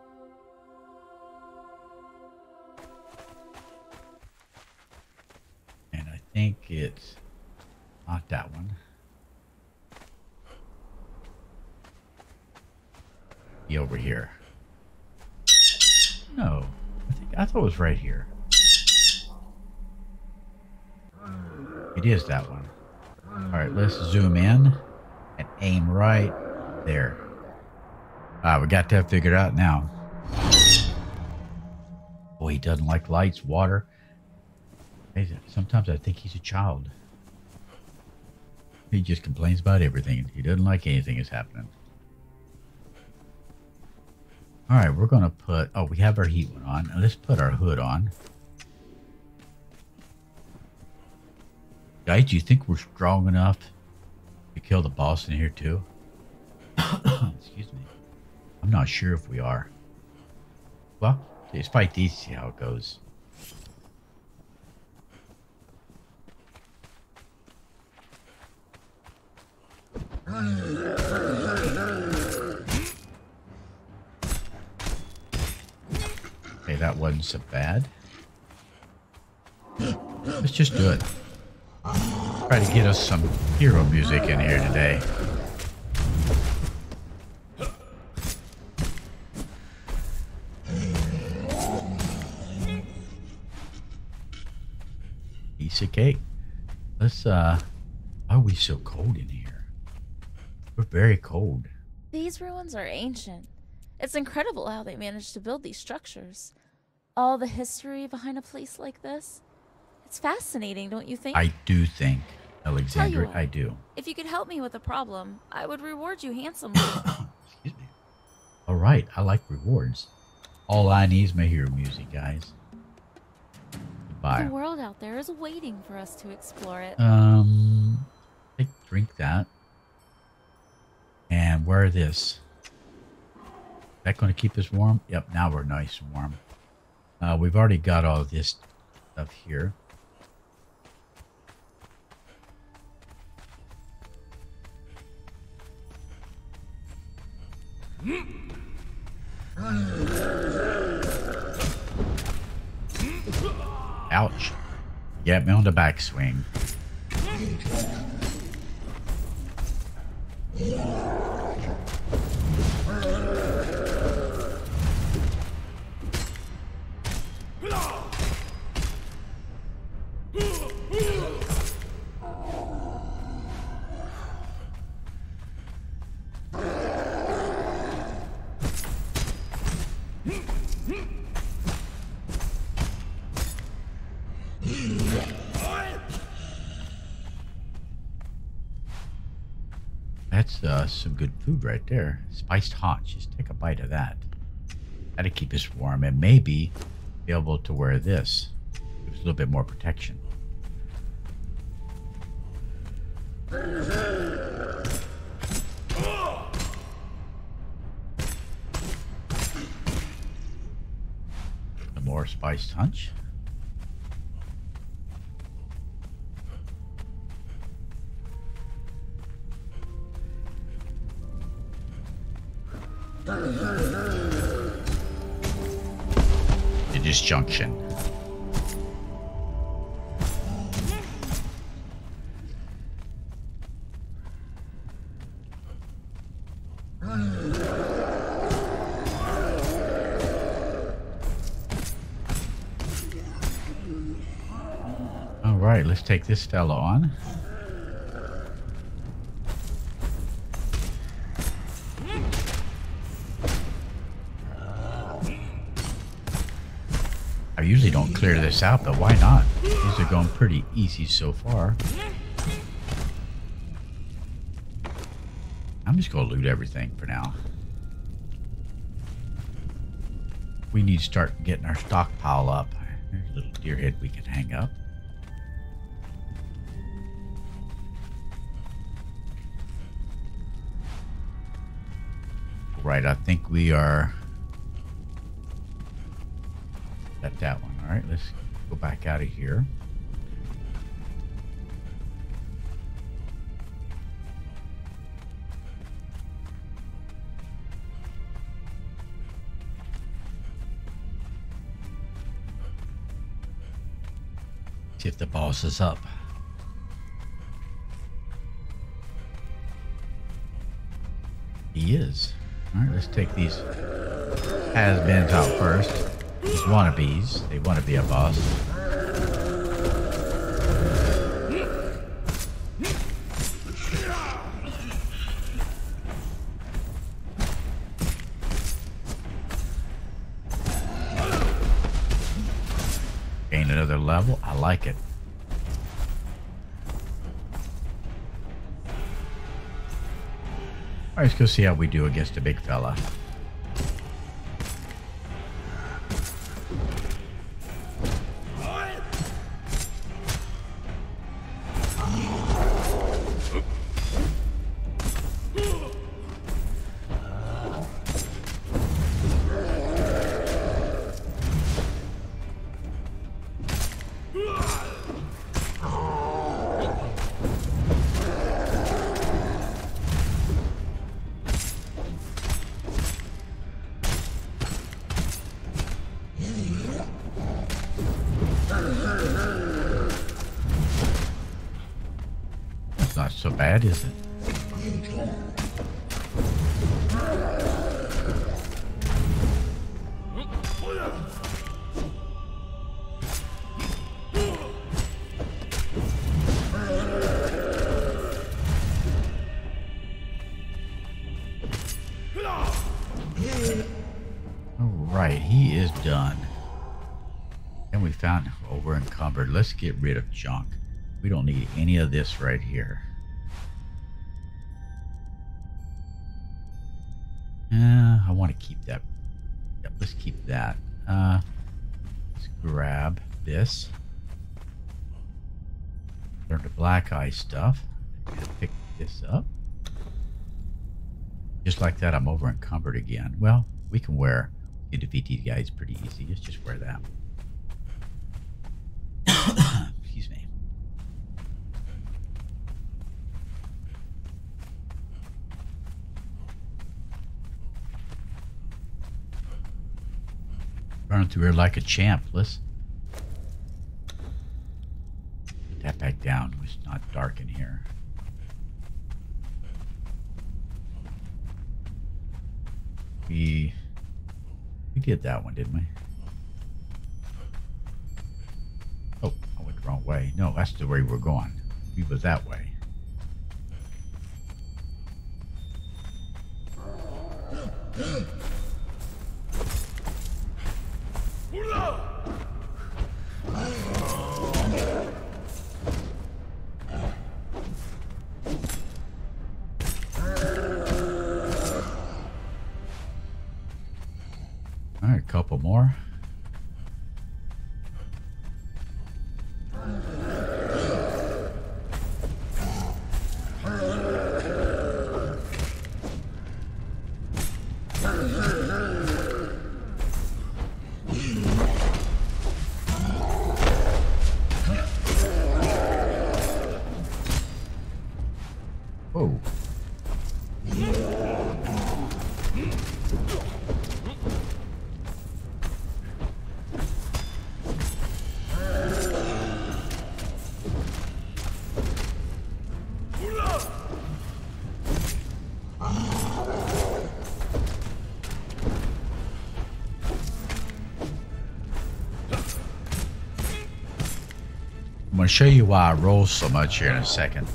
And I think it's not that one. Be over here. No, I think I thought it was right here. It is that one. All right, let's zoom in and aim right there. Ah, we got that figured out now. Boy, he doesn't like lights, water. Sometimes I think he's a child. He just complains about everything. He doesn't like anything that's happening. All right, we're going to put... Oh, we have our heat one on. Let's put our hood on. Guys, do you think we're strong enough to kill the boss in here too? Excuse me. I'm not sure if we are. Well, let's fight these, see how it goes. Okay, that wasn't so bad. Let's just do it. Try to get us some hero music in here today. Piece of cake. Let's, uh, why are we so cold in here? We're very cold. These ruins are ancient. It's incredible how they managed to build these structures. All the history behind a place like this. It's fascinating, don't you think? I do think, Alexandra. I do. If you could help me with a problem, I would reward you handsomely. Excuse me. All right, I like rewards. All I need is my hero music, guys. Goodbye. the world out there is waiting for us to explore it. Um, take drink that. And wear this. That going to keep us warm? Yep, now we're nice and warm. Uh, we've already got all this stuff here. Ouch. Get me on the backswing. Right there. Spiced hot. Just take a bite of that. That'll keep us warm and maybe be able to wear this. Give us a little bit more protection. The more spiced hunch. All right, let's take this fella on. I usually don't clear this out, but why not? These are going pretty easy so far. I'm just going to loot everything for now. We need to start getting our stockpile up. Little deer head we can hang up. Right, I think we are at that one. All right, let's go back out of here. if the boss is up. He is. All right, let's take these has-beens out first. These wannabes. They want to be a boss. Like it. All right, let's go see how we do against a big fella. Any of this right here. Uh, I want to keep that. Yep, let's keep that. Uh, let's grab this. Turn to black eye stuff. Pick this up. Just like that, I'm over encumbered again. Well, we can wear. We can defeat these guys pretty easy. Let's just wear that. Excuse me. Through here like a champ. Let's put that back down. It's not dark in here. We we did that one, didn't we? Oh, I went the wrong way. No, that's the way we're going. We was that way. All right, a couple more. Show you why I roll so much here in a second.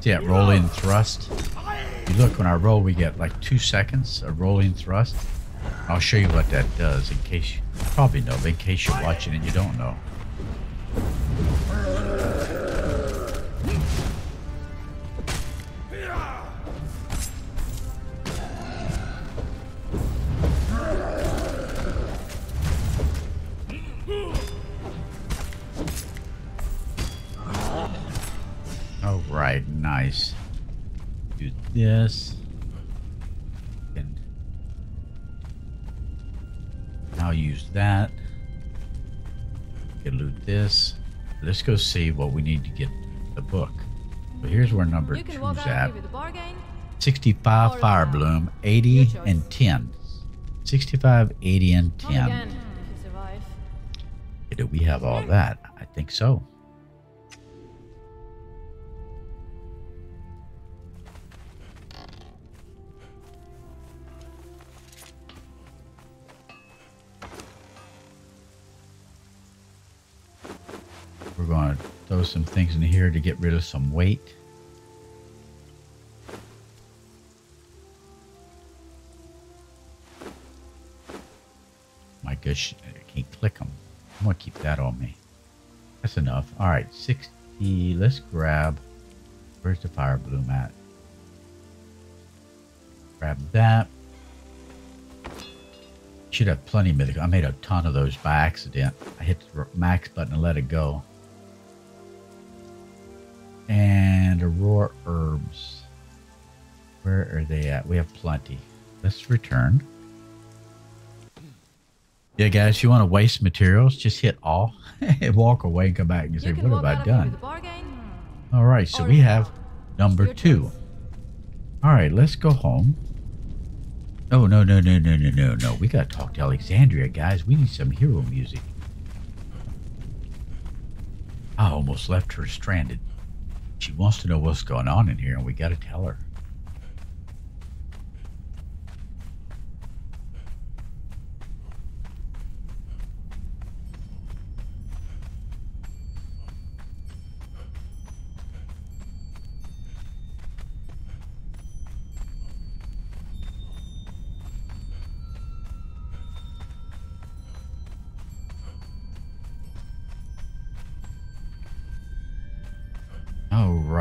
See that rolling thrust? You look, when I roll, we get like two seconds of rolling thrust. I'll show you what that does in case you probably know, but in case you're watching and you don't know. Let's go see what we need to get the book. So here's where number two's at. here with a bargain. 65 Or uh, Fire. Bloom, 80 and 10. 65, 80, and Come again 10. if you survive. Do we have all that? I think so. Throw some things in here to get rid of some weight. My gosh, I can't click them. I'm going to keep that on me. That's enough. All right, 60. Let's grab. Where's the fire bloom at? Grab that. Should have plenty of mythical. I made a ton of those by accident. I hit the max button and let it go. And Aurora herbs. Where are they at? We have plenty. Let's return. Yeah, guys, you want to waste materials, just hit all and walk away and come back and say, You what have I out of here done? with a bargain. All right, so we have number two. All right, let's go home. Oh, no, no, no, no, no, no, no. We got to talk to Alexandria, guys. We need some hero music. I almost left her stranded. She wants to know what's going on in here, and we got to tell her.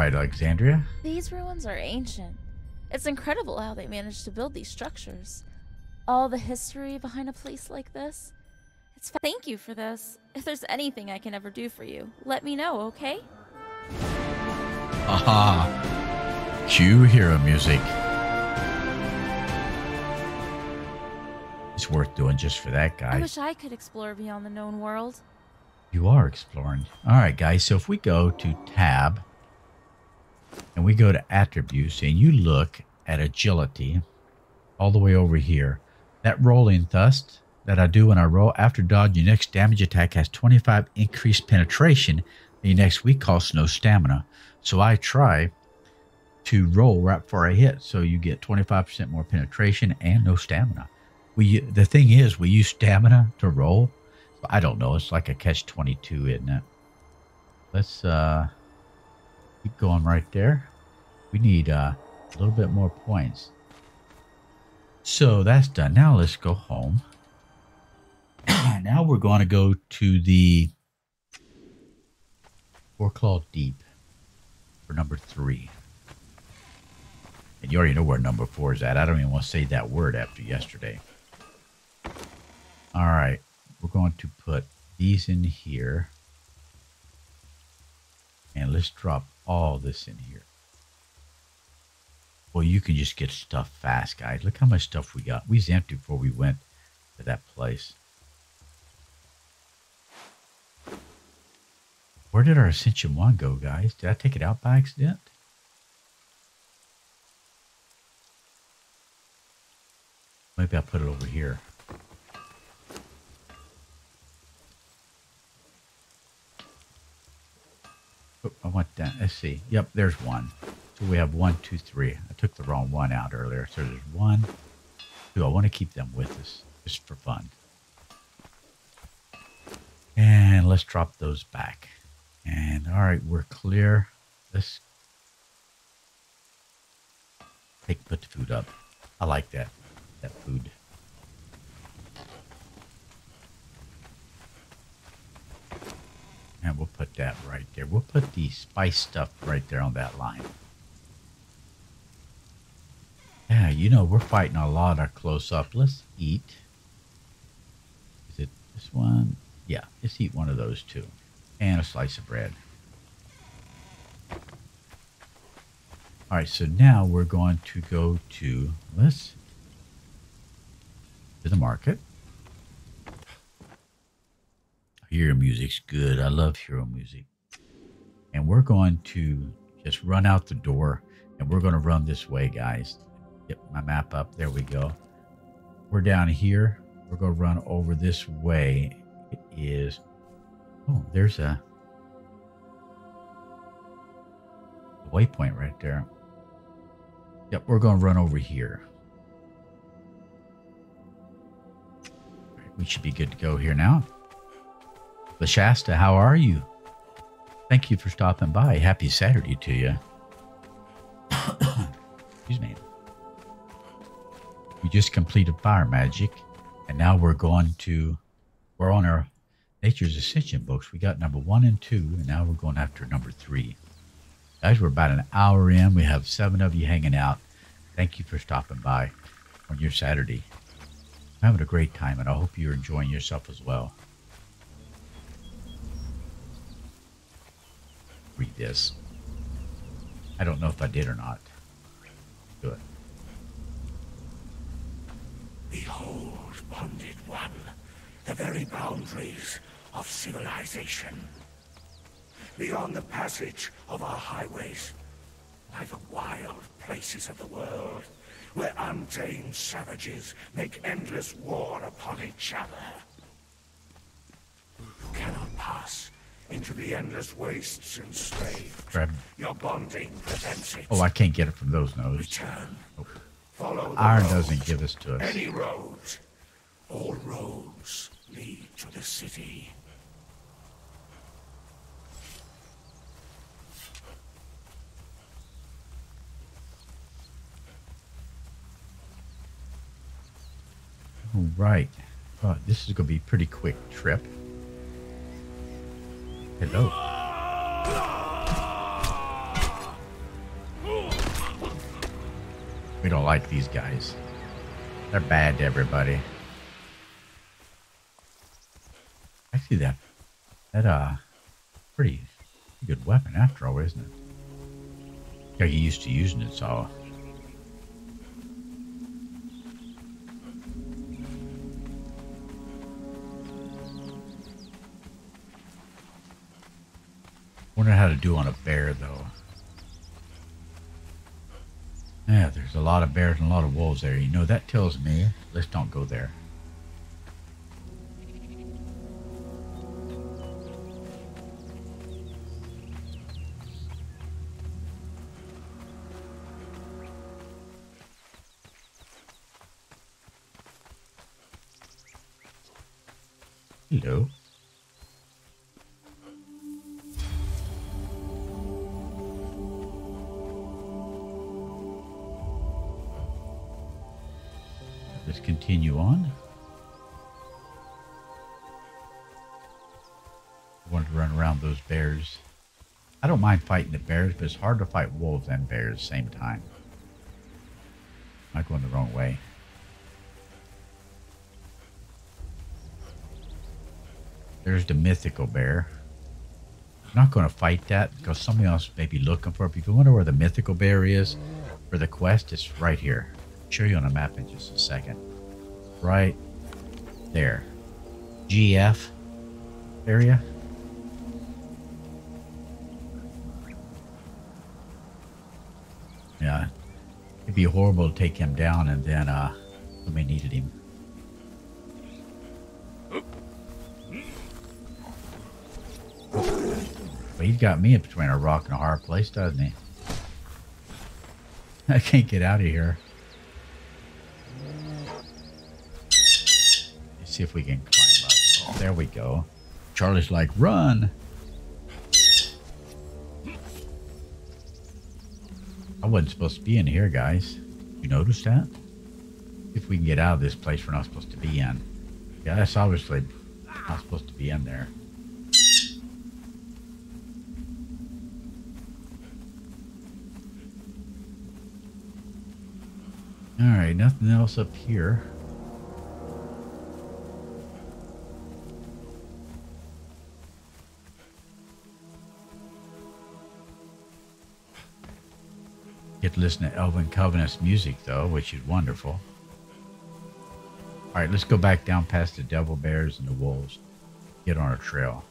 Right, Alexandria. These ruins are ancient. It's incredible how they managed to build these structures. All the history behind a place like this. It's thank you for this. If there's anything I can ever do for you, let me know, okay? Aha. Cue hero music. It's worth doing just for that guy. I wish I could explore beyond the known world. You are exploring. All right, guys. So if we go to tab and we go to attributes and you look at agility all the way over here, that rolling thrust that I do when I roll after dodge, your next damage attack has 25 increased penetration. Your next weak costs no stamina. So I try to roll right before I hit, so you get 25% more penetration and no stamina. We the thing is, we use stamina to roll. I don't know. It's like a catch 22, isn't it? Let's uh keep going right there. We need uh, a little bit more points. So that's done. Now let's go home. now we're going to go to the Foreclaw Deep for number three. And you already know where number four is at. I don't even want to say that word after yesterday. All right. We're going to put these in here. And let's drop all this in here. Well, you can just get stuff fast, guys. Look how much stuff we got. We empty before we went to that place. Where did our Ascension 1 go, guys? Did I take it out by accident? Maybe I'll put it over here. Oh, I want that. Let's see. Yep, there's one. So we have one, two, three. I took the wrong one out earlier. So there's one, two. I want to keep them with us just for fun. And let's drop those back. And all right, we're clear. Let's take put the food up. I like that. That food. And we'll put that right there. We'll put the spice stuff right there on that line. Yeah, you know, we're fighting a lot of close up. Let's eat. Is it this one? Yeah, let's eat one of those two. And a slice of bread. All right, so now we're going to go to, let's, to the market. Hero music's good. I love hero music. And we're going to just run out the door and we're going to run this way, guys. Get my map up. There we go. We're down here. We're going to run over this way. It is Oh, there's a waypoint right there. Yep, we're going to run over here. We should be good to go here now. Leshasta, how are you? Thank you for stopping by. Happy Saturday to you. Excuse me. We just completed fire magic, and now we're going to, we're on our Nature's Ascension books. We got number one and two, and now we're going after number three. Guys, we're about an hour in. We have seven of you hanging out. Thank you for stopping by on your Saturday. I'm having a great time, and I hope you're enjoying yourself as well. Read this. I don't know if I did or not. Do it. Behold, bonded one, the very boundaries of civilization. Beyond the passage of our highways lie the wild places of the world, where untamed savages make endless war upon each other. You cannot pass into the endless wastes enslaved. Grab. Your bonding prevents it. Oh, I can't get it from those nodes. Return. Oh. Follow the Iron road. doesn't give this to us. Any road. All roads lead to the city. All right. Uh, this is going to be a pretty quick trip. Hello. We don't like these guys. They're bad to everybody. Actually, that that uh, pretty good weapon after all, isn't it? Got you used to using it, so Wonder how to do on a bear though. Yeah, there's a lot of bears and a lot of wolves there. You know that tells me let's don't go there. Don't mind fighting the bears, but it's hard to fight wolves and bears at the same time. Am going the wrong way? There's the mythical bear. I'm not going to fight that because somebody else may be looking for it. If you wonder where the mythical bear is for the quest, it's right here. I'll show you on a map in just a second. Right there. GF area. It'd be horrible to take him down and then uh somebody needed him. But he's got me in between a rock and a hard place, doesn't he? I can't get out of here. Let's see if we can climb up. Oh, there we go. Charlie's like, run. Wasn't supposed to be in here, guys. You notice that? If we can get out of this place we're not supposed to be in. Yeah, that's obviously not supposed to be in there. Alright, nothing else up here. Listen to Elvin Covenant's music, though, which is wonderful. All right, let's go back down past the devil bears and the wolves. Get on our trail.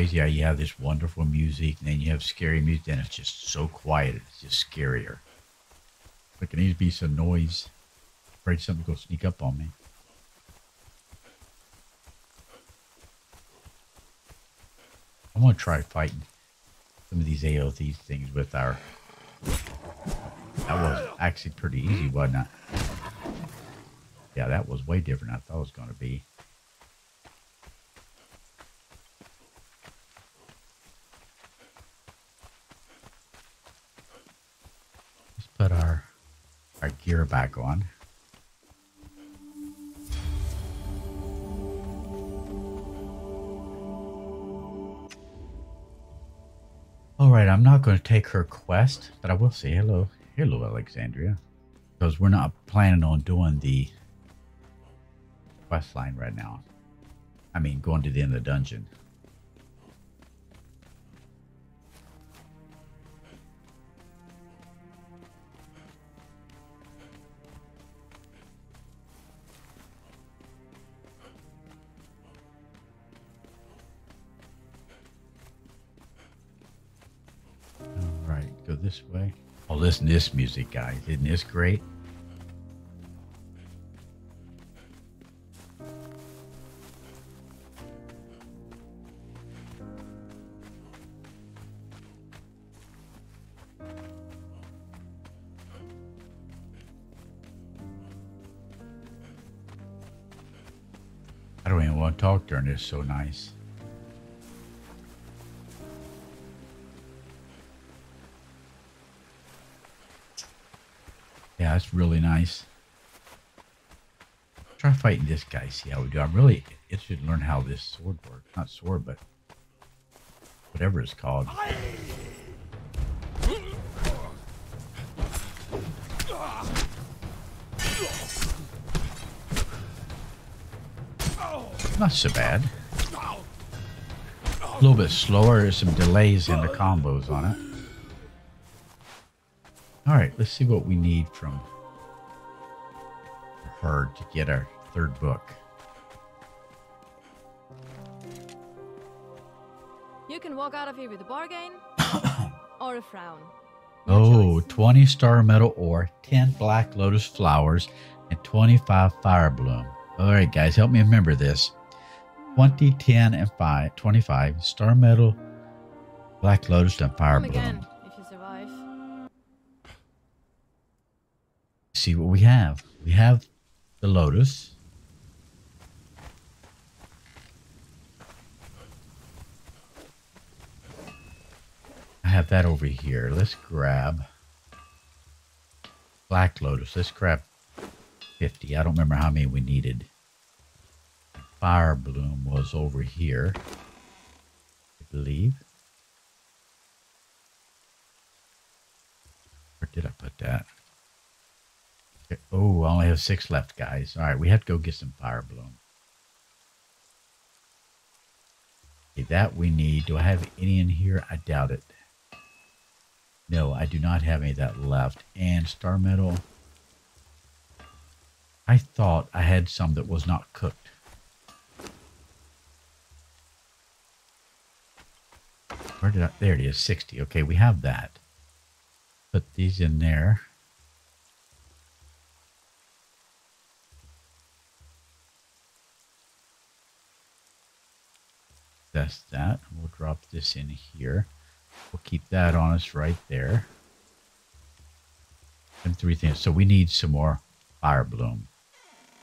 Crazy how you have this wonderful music and then you have scary music, then it's just so quiet, it's just scarier. Like, there needs to be some noise. Afraid something will sneak up on me. I want to try fighting some of these AOT things with our. That was actually pretty easy, wasn't it? Yeah, that was way different than I thought it was going to be. Let's put our our gear back on. All right, I'm not going to take her quest, but I will say hello, hello, Alexandria, because we're not planning on doing the quest line right now. I mean, going to the end of the dungeon. Listen to this music, guys. Isn't this great? I don't even want to talk during this. So nice. Yeah, it's really nice. Try fighting this guy, see how we do. I'm really interested to learn how this sword works. Not sword, but whatever it's called. Not so bad. A little bit slower. There's some delays in the combos on it. Let's see what we need from her to get our third book. You can walk out of here with a bargain or a frown. Your Oh, choice. 20 star metal ore, 10 black lotus flowers, and 25 fire bloom. All right, guys, help me remember this. 20, 10, and 5, 25 star metal, black lotus, and fire Come bloom. again see what we have. We have the lotus. I have that over here. Let's grab black lotus. Let's grab 50. I don't remember how many we needed. Fire bloom was over here, I believe. Where did I put that? Oh, I only have six left, guys. All right, we have to go get some fire bloom. Okay, that we need. Do I have any in here? I doubt it. No, I do not have any of that left. And star metal. I thought I had some that was not cooked. Where did I? There it is, 60. Okay, we have that. Put these in there. That's that. We'll drop this in here. We'll keep that on us right there. And three things. So we need some more fire bloom.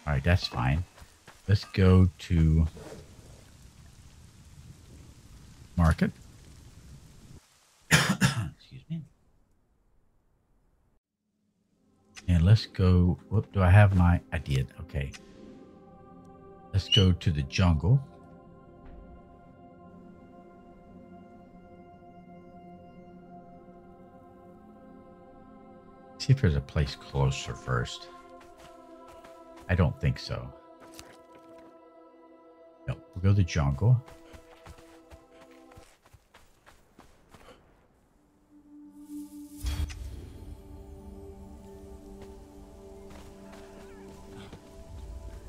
All right, that's fine. Let's go to market. Excuse me. And let's go. Whoop, do I have my? I did. Okay. Let's go to the jungle. see if there's a place closer first. I don't think so. Nope. we'll go to the jungle.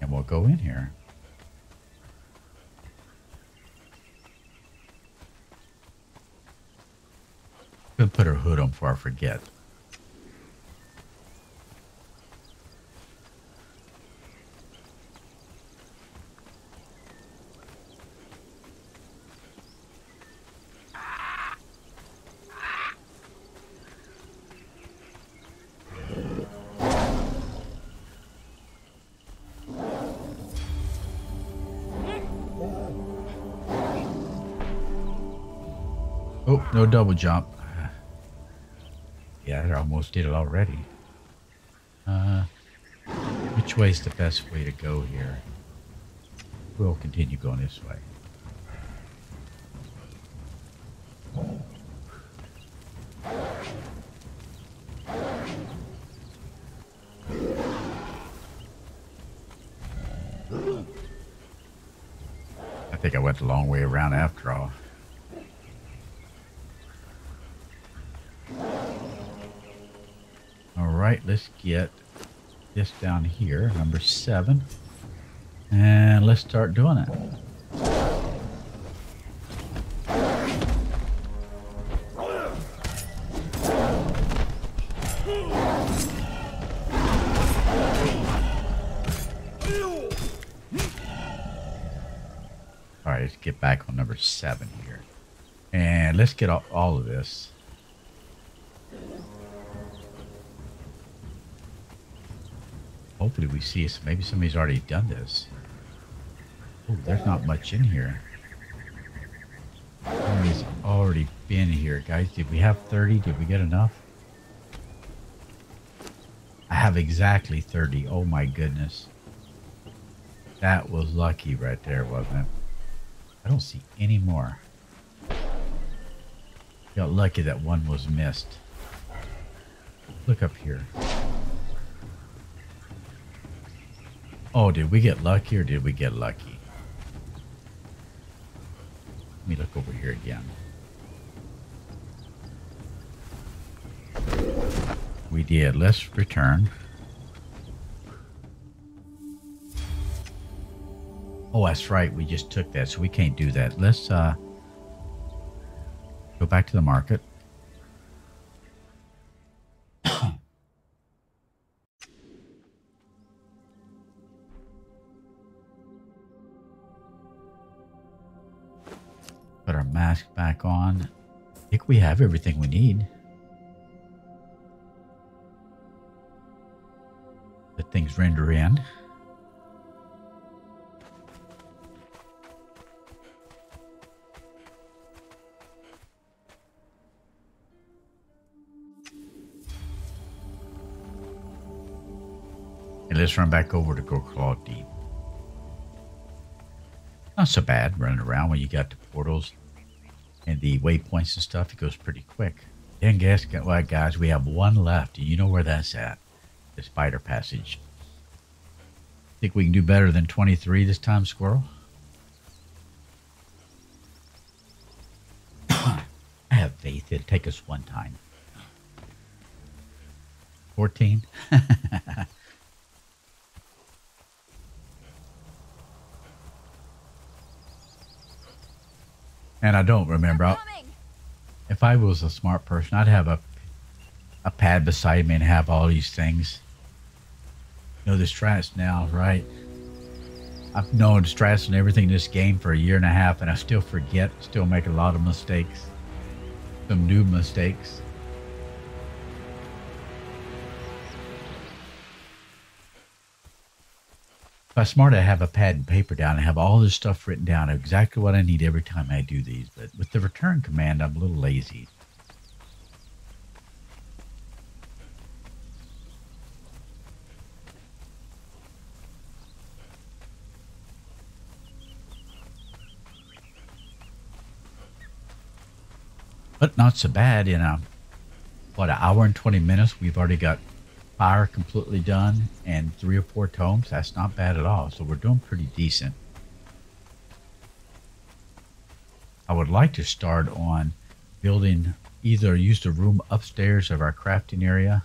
And we'll go in here. We'll put our hood on before I forget. Double jump. Yeah, I almost did it already. Uh, which way is the best way to go here? We'll continue going this way. I think I went the long way around after all. All right, let's get this down here, number seven. And let's start doing it. All right, let's get back on number seven here. And let's get all, all of this. We see it. Maybe somebody's already done this. Oh, there's not much in here. Somebody's already been here. Guys, did we have 30? Did we get enough? I have exactly 30. Oh my goodness. That was lucky right there, wasn't it? I don't see any more. Got lucky that one was missed. Look up here. Oh, did we get lucky or did we get lucky? Let me look over here again. We did. Let's return. Oh, that's right. We just took that, so we can't do that. Let's uh, go back to the market. Have everything we need. Let things render in. And let's run back over to go Claw Deep. Not so bad running around when you got the portals and the waypoints and stuff. It goes pretty quick. Then guess what, guys? We have one left. and You know where that's at? The spider passage. Think we can do better than 23 this time, Squirrel? I have faith it'll take us one time. 14? and I don't remember. I'll- if I was a smart person, I'd have a a pad beside me and have all these things. You know the strats now, right? I've known strats and everything in this game for a year and a half, and I still forget, still make a lot of mistakes, some new mistakes. I smart, I have a pad and paper down I have all this stuff written down, exactly what I need every time I do these. But with the return command, I'm a little lazy. But not so bad in a, what, an hour and 20 minutes, we've already got fire completely done and three or four tomes. That's not bad at all. So we're doing pretty decent. I would like to start on building either use the room upstairs of our crafting area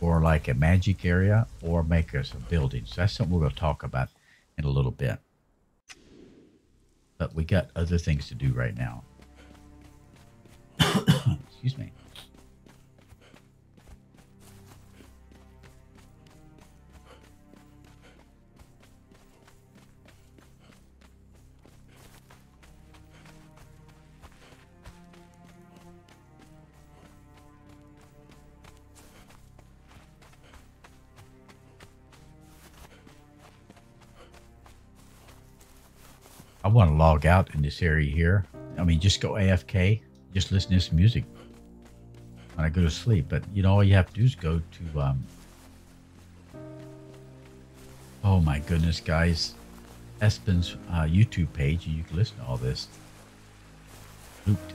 or like a magic area or make us a building. So that's something we're going to talk about in a little bit. But we got other things to do right now. Excuse me. I want to log out in this area here. I mean, just go AFK, just listen to some music when I go to sleep. But you know, all you have to do is go to. Um, oh my goodness, guys! Espen's uh, YouTube page, and you can listen to all this.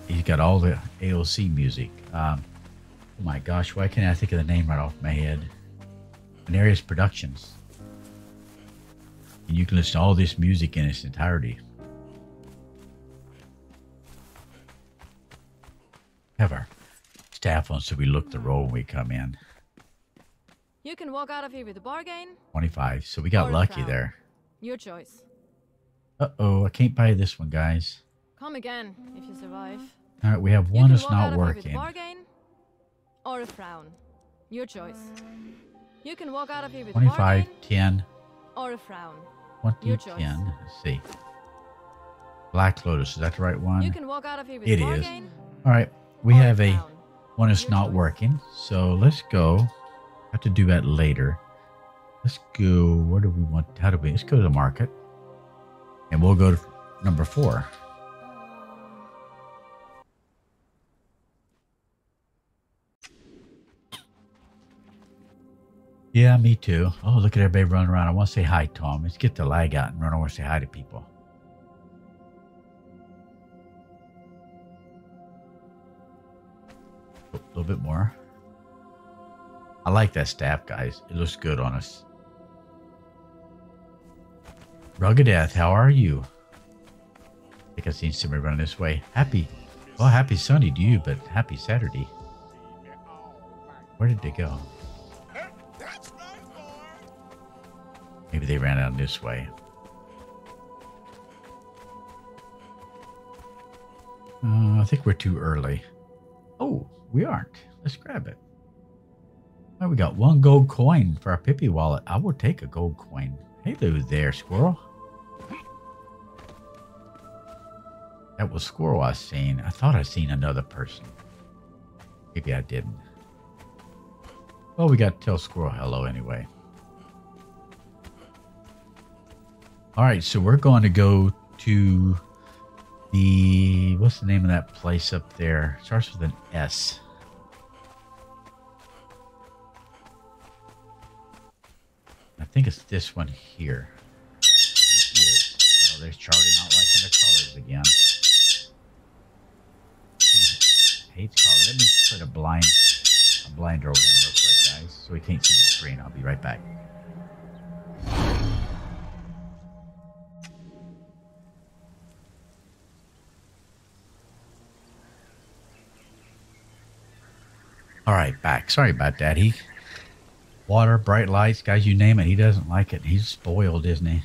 He's got all the AOC music. Um, oh my gosh, why can't I think of the name right off my head? Venarius Productions. And you can listen to all this music in its entirety. Have our staff on so we look the roll when we come in. You can walk out of here with a bargain 25. So we got lucky crown. there. Your choice. Uh oh, I can't buy this one, guys. Come again if you survive. All right, we have You one can that's walk out not of here with a working. bargain or a frown. Your choice. You can walk out of here with 25, a bargain 10, or a frown. 20, Your 10. choice. Let's see. Black Lotus, is that the right one? You can walk out of here with It a is. bargain All right, we have a one that's not working. So let's go. Have to do that later. Let's go. Where do we want? How do we? Let's go to the market, and we'll go to number four. Yeah, me too. Oh, look at everybody running around. I want to say hi, Tom. Let's get the lag out and run over and say hi to people. A little bit more. I like that staff, guys. It looks good on us. Rugged how are you? I think I've seen somebody running this way. Happy, well, happy Sunday to you, but happy Saturday. Where did they go? Maybe they ran out this way. Uh, I think we're too early. Oh, we aren't. Let's grab it. We got one gold coin for our Pippi wallet. I will take a gold coin. Hello there, squirrel. That was squirrel I seen. I thought I seen another person. Maybe I didn't. Well, we got to tell squirrel hello anyway. All right, so we're going to go to the what's the name of that place up there? Starts with an S. think it's this one here. It is. Oh, there's Charlie not liking the colors again. He hates colors. Let me put a blind a blinder over him real quick, guys, so he can't see the screen. I'll be right back. All right, back. Sorry about that. He water, bright lights, guys, you name it. He doesn't like it. He's spoiled, isn't he?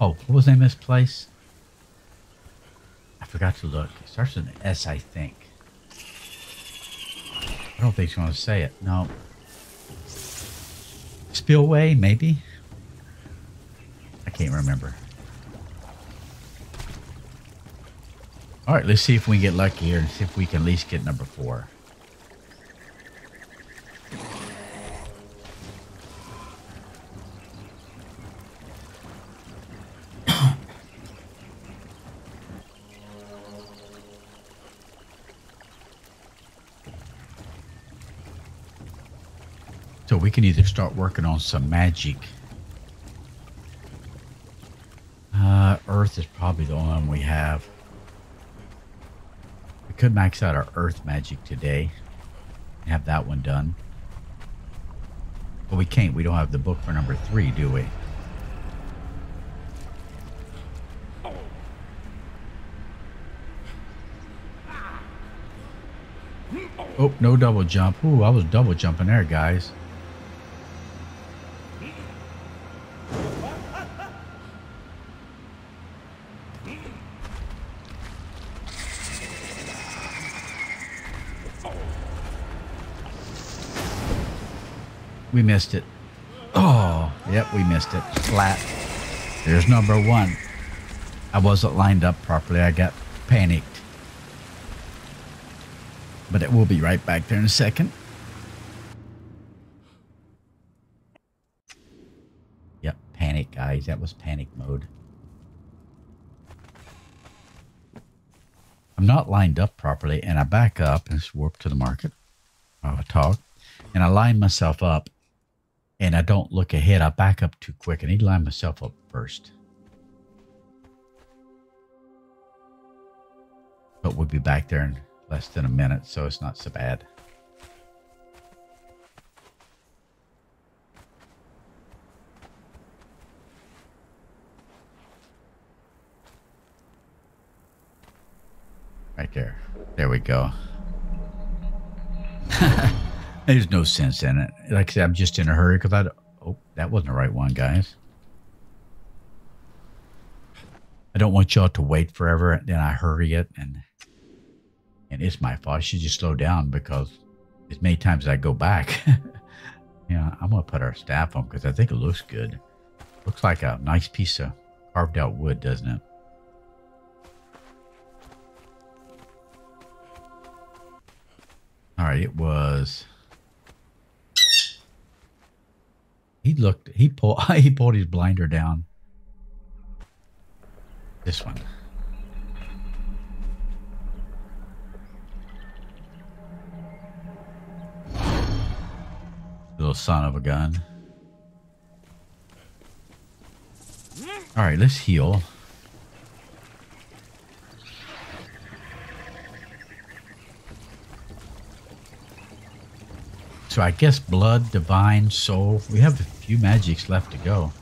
Oh, what was the name of this place? I forgot to look. It starts with an S, I think. I don't think he's going to say it. No. Spillway, maybe? I can't remember. All right, let's see if we can get lucky here and see if we can at least get number four. So we can either start working on some magic. Uh, Earth is probably the only one we have. We could max out our Earth magic today and have that one done. But we can't. We don't have the book for number three, do we? Oh, no double jump. Ooh, I was double jumping there, guys. We missed it. Oh, yep, we missed it. Flat. There's number one. I wasn't lined up properly. I got panicked. But it will be right back there in a second. Yep, panic, guys. That was panic mode. I'm not lined up properly, and I back up and warp to the market. I talk, and I line myself up, and I don't look ahead. I back up too quick. I need to line myself up first. But we'll be back there in less than a minute, so it's not so bad. Right there. There we go. There's no sense in it. Like I said, I'm just in a hurry because I. Oh, that wasn't the right one, guys. I don't want y'all to wait forever. And Then I hurry it, and and it's my fault. I should just slow down because as many times as I go back. yeah, I'm gonna put our staff on because I think it looks good. Looks like a nice piece of carved out wood, doesn't it? All right, it was. He looked. He pulled. He pulled his blinder down. This one. Little son of a gun. All right, let's heal. So I guess blood, divine, soul. We have a few magics left to go.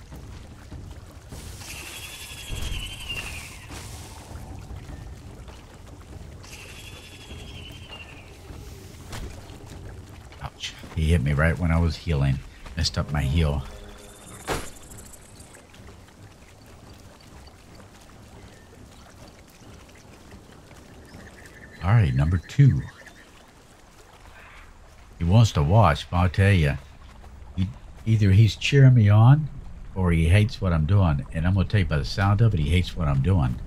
Ouch. He hit me right when I was healing. Messed up my heal. All right, number two. Wants to watch, but I'll tell you, he, either he's cheering me on or he hates what I'm doing. And I'm going to tell you by the sound of it, he hates what I'm doing.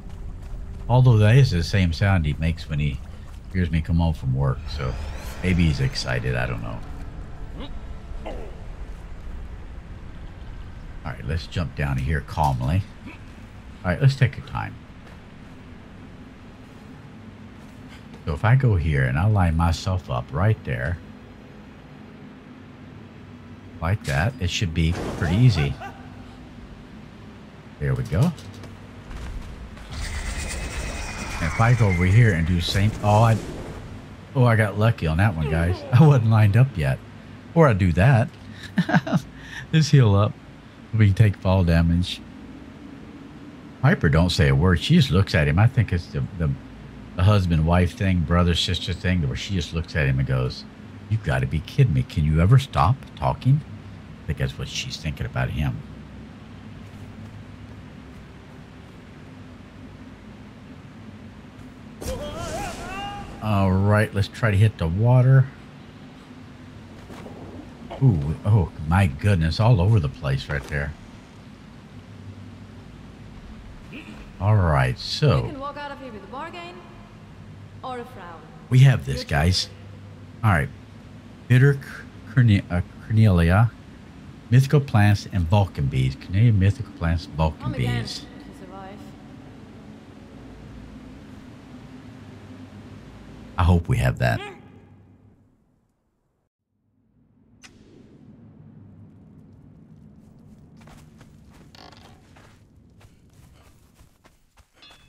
Although that is the same sound he makes when he hears me come home from work. So maybe he's excited. I don't know. All right, let's jump down here calmly. All right, let's take our time. So if I go here and I line myself up right there, like that, it should be pretty easy. There we go. And if I go over here and do the same, oh, I, oh, I got lucky on that one, guys. I wasn't lined up yet. Or I do that. Let's heal up. We take fall damage. Piper don't say a word. She just looks at him. I think it's the, the, the husband-wife thing, brother-sister thing, where she just looks at him and goes, you got to be kidding me. Can you ever stop talking? I think that's what she's thinking about him. All right, let's try to hit the water. Ooh, oh my goodness, all over the place right there. All right, so You can walk out of here with a bargain or a frown. we have this, guys. All right, bitter uh, cornelia, mythical plants, and Vulcan bees. Canadian mythical plants, Vulcan bees. I hope we have that.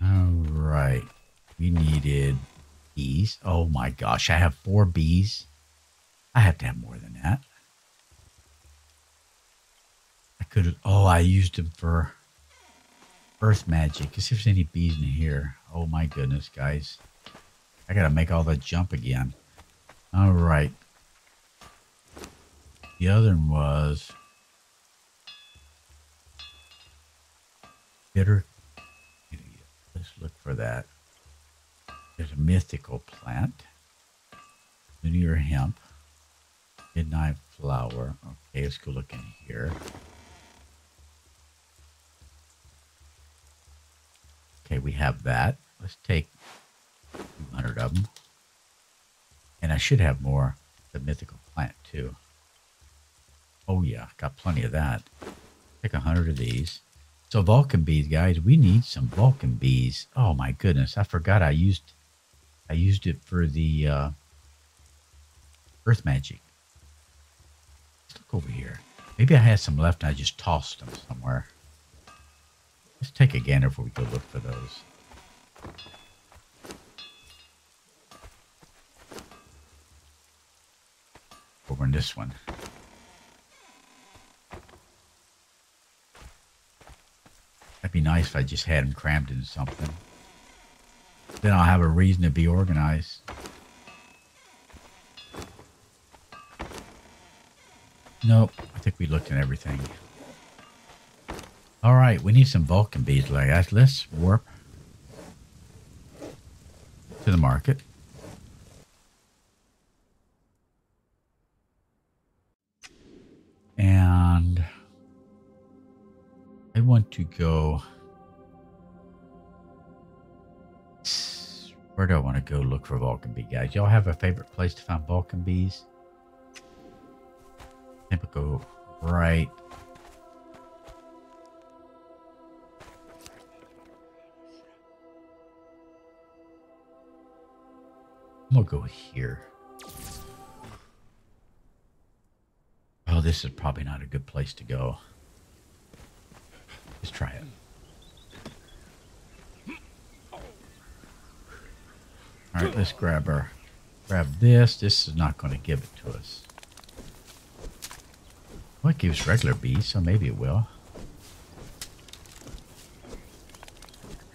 All right. We needed bees. Oh my gosh. I have four bees. I have to have more than that. I could. Oh, I used them for earth magic. See if there's any bees in here. Oh my goodness, guys. I gotta make all that jump again. All right. The other one was bitter. Let's look for that. There's a mythical plant. Linear hemp. Midnight flower. Okay, let's go look in here. Okay, we have that. Let's take 200 of them. And I should have more. The mythical plant, too. Oh, yeah. Got plenty of that. Take a 100 of these. So Vulcan bees, guys. We need some Vulcan bees. Oh, my goodness. I forgot I used... I used it for the uh, Earth Magic. Let's look over here. Maybe I had some left and I just tossed them somewhere. Let's take a gander before we go look for those. Over in this one. That'd be nice if I just had them crammed into something. Then I'll have a reason to be organized. Nope, I think we looked at everything. All right, we need some Vulcan bees, guys. Let's warp to the market. And I want to go. Where do I want to go look for Vulcan bee, guys? Y'all have a favorite place to find Vulcan bees? I think we'll go right We'll go here. Oh, this is probably not a good place to go. Let's try it. All right, let's grab our grab this. This is not going to give it to us. Well, it gives regular bees, so maybe it will.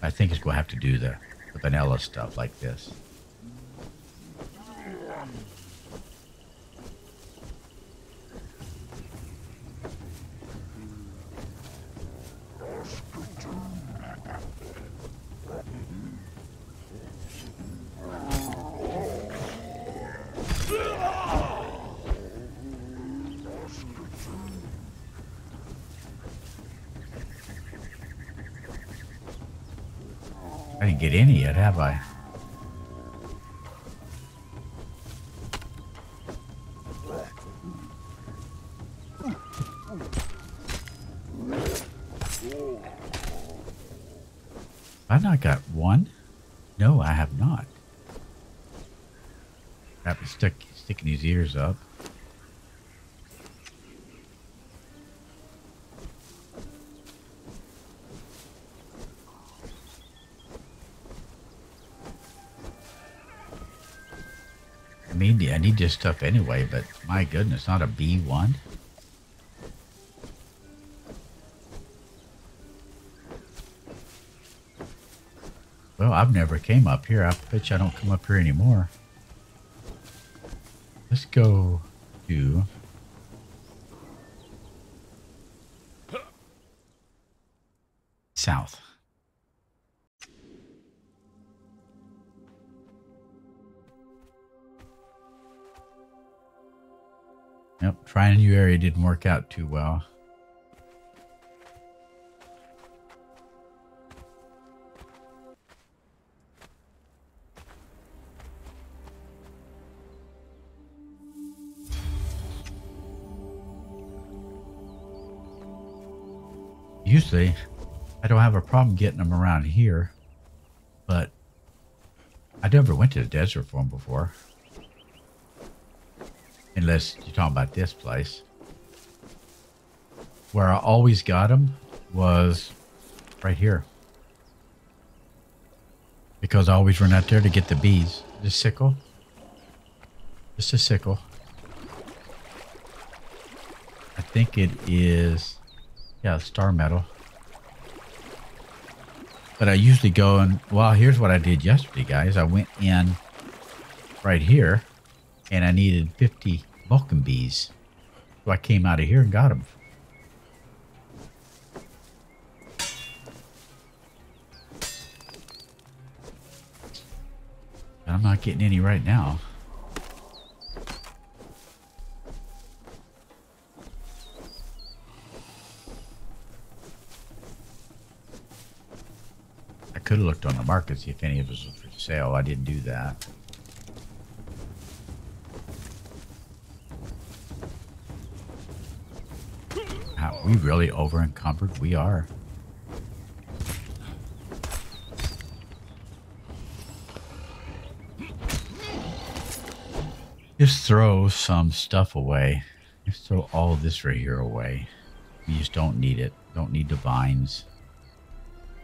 I think it's going to have to do the, the vanilla stuff like this. Have I? I've not got one. No, I have not. Crap, he's sticking his ears up. I this stuff anyway, but my goodness, not a B1? Well, I've never came up here. I bet you I don't come up here anymore. Let's go to... didn't work out too well. Usually, I don't have a problem getting them around here, but I never went to the desert for them before. Unless you're talking about this place. Where I always got them was right here. Because I always run out there to get the bees. The sickle. Just a sickle. I think it is, yeah, star metal. But I usually go and, well, here's what I did yesterday, guys. I went in right here and I needed 50 Vulcan bees. So I came out of here and got them. getting any right now. I could have looked on the market see if any of us was for sale. I didn't do that. Wow, we really over encumbered. We are. Just throw some stuff away. Just throw all this right here away. You just don't need it. Don't need the vines.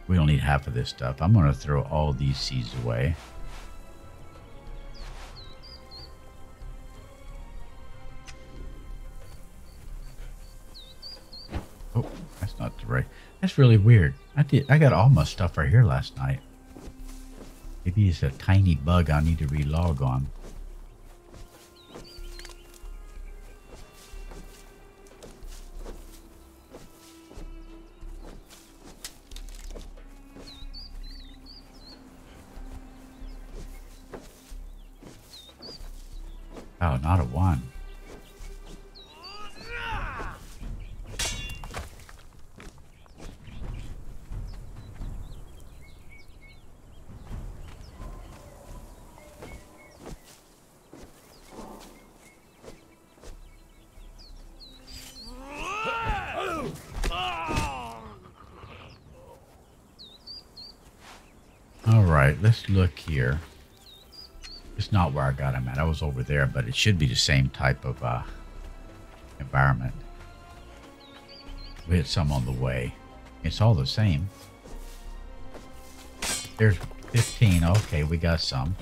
We don't need half of this stuff. I'm going to throw all these seeds away. Oh, that's not the right. That's really weird. I did. I got all my stuff right here last night. Maybe it's a tiny bug I need to relog on. Look here. It's not where I got him at. I was over there, but it should be the same type of uh, environment. We had some on the way. It's all the same. There's 15. Okay, we got some.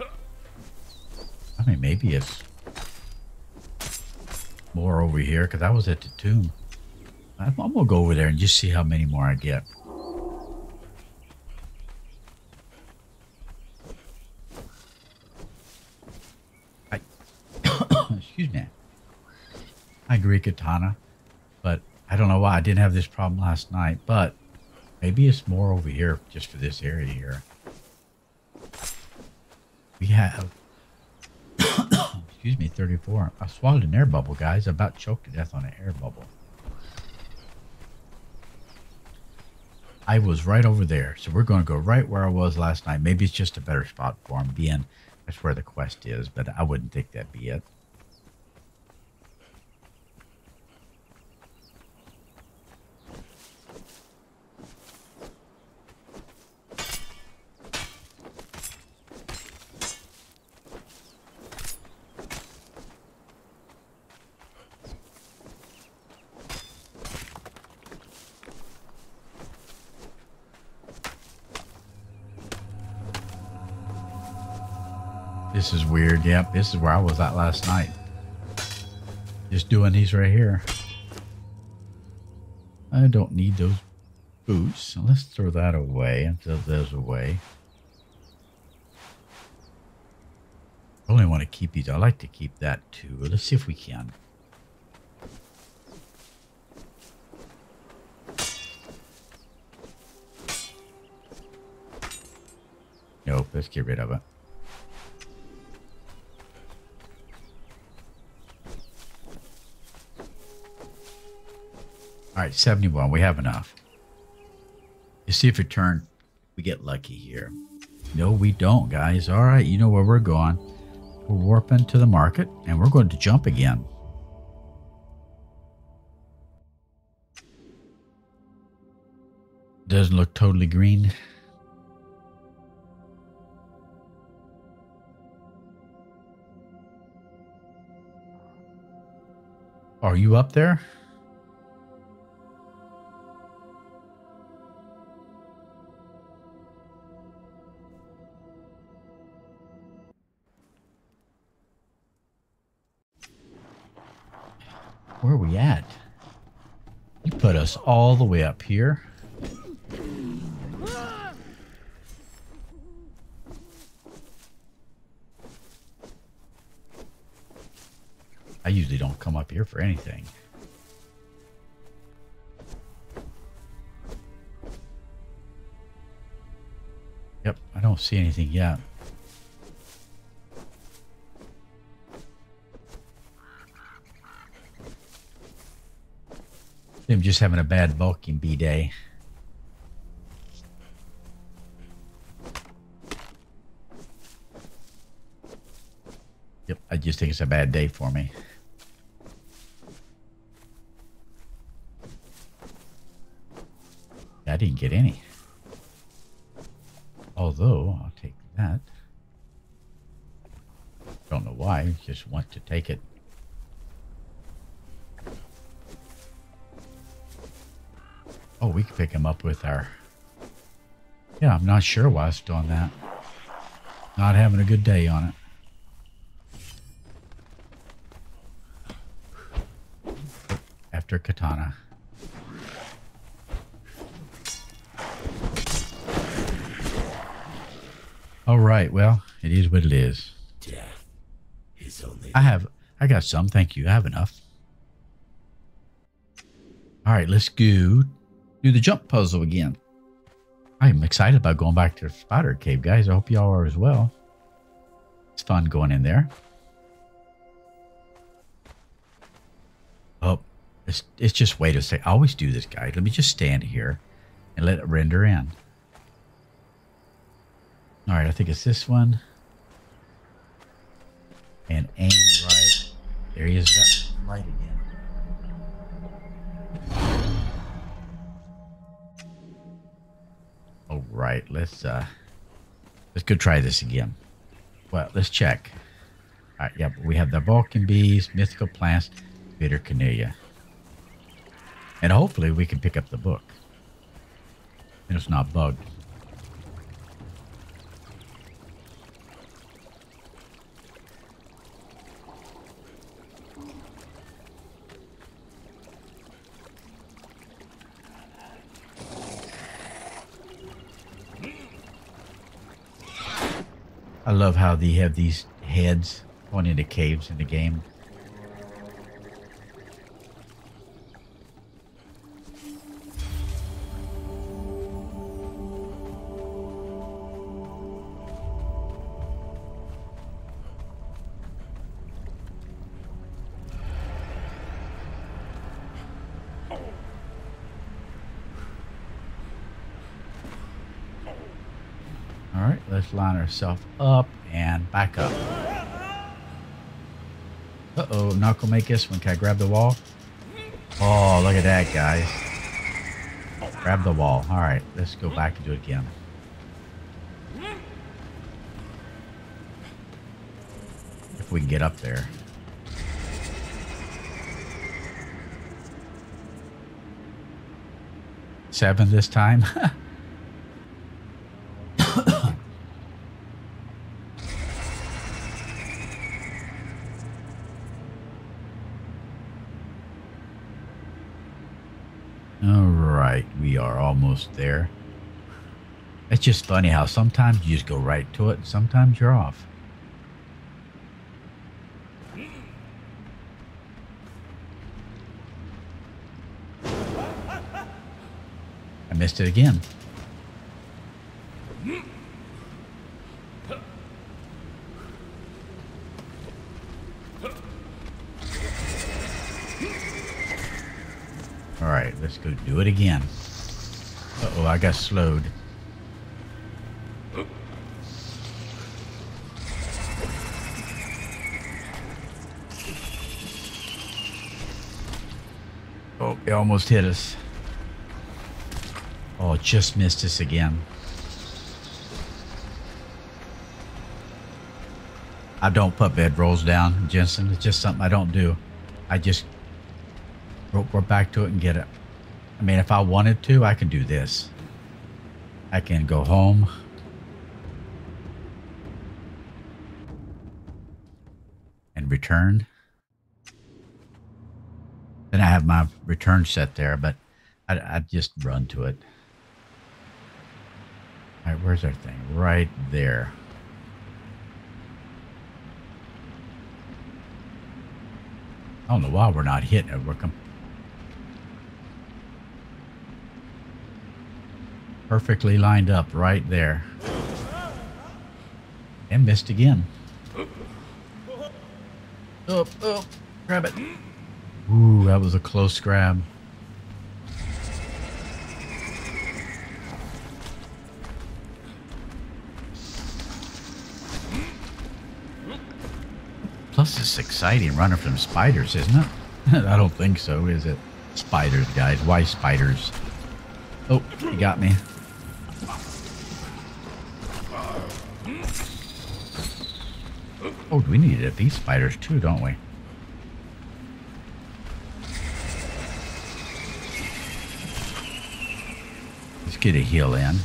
I mean, maybe it's more over here because I was at the tomb. I'm, I'm going to go over there and just see how many more I get. I, excuse me. I agree, Katana, but I don't know why I didn't have this problem last night. But maybe it's more over here, just for this area here. We have, excuse me, 34. I swallowed an air bubble, guys. I about choked to death on an air bubble. I was right over there, so we're going to go right where I was last night. Maybe it's just a better spot for him, being that's where the quest is, but I wouldn't think that'd be it. This is weird. Yep, this is where I was at last night. Just doing these right here. I don't need those boots. Let's throw that away and throw those away. I only want to keep these. I like to keep that too. Let's see if we can. Nope, let's get rid of it. All right, 71. We have enough. You see if it turn, we get lucky here. No, we don't, guys. All right, you know where we're going. We're warping to the market, and we're going to jump again. Doesn't look totally green. Are you up there? Where are we at? You put us all the way up here. I usually don't come up here for anything. Yep, I don't see anything yet. him just having a bad Vulcan B day. Yep, I just think it's a bad day for me. I didn't get any. Although, I'll take that. Don't know why, just want to take it. We can pick him up with our... Yeah, I'm not sure why it's doing that. Not having a good day on it. After Katana. All right, well, it is what it is. Death is only I have, I got some. Thank you. I have enough. All right, let's go do the jump puzzle again. I'm excited about going back to the spider cave, guys. I hope y'all are as well. It's fun going in there. Oh, it's, it's just wait a sec. I always do this, guys. Let me just stand here and let it render in. All right, I think it's this one. And aim right. There he is. Right again. Right, let's uh, let's go try this again. Well, let's check. All right, yep, we have the Vulcan bees, mythical plants, bitter camellia, and hopefully we can pick up the book. And it's not bugged. Love how they have these heads going into caves in the game. Line ourselves up and back up. Uh-oh, not gonna make this one. Can I grab the wall? Oh, look at that, guys. Grab the wall. All right, let's go back and do it again. If we can get up there. Seven this time? All right, we there. It's just funny how sometimes you just go right to it, and sometimes you're off. I missed it again. All right, let's go do it again. I got slowed. Oh, it almost hit us. Oh, just missed us again. I don't put bed rolls down, Jensen. It's just something I don't do. I just we're, back to it and get it. I mean, if I wanted to, I can do this. I can go home. And return. Then I have my return set there, but I, I just run to it. All right, where's our thing? Right there. I don't know why we're not hitting it. We're perfectly lined up right there. And missed again. Up, up, grab it. Ooh, that was a close grab. Plus it's exciting, running from spiders, isn't it? I don't think so, is it? Spiders, guys. Why spiders? Oh, he got me. Oh, we need defeat spiders too, don't we? Let's get a heal in.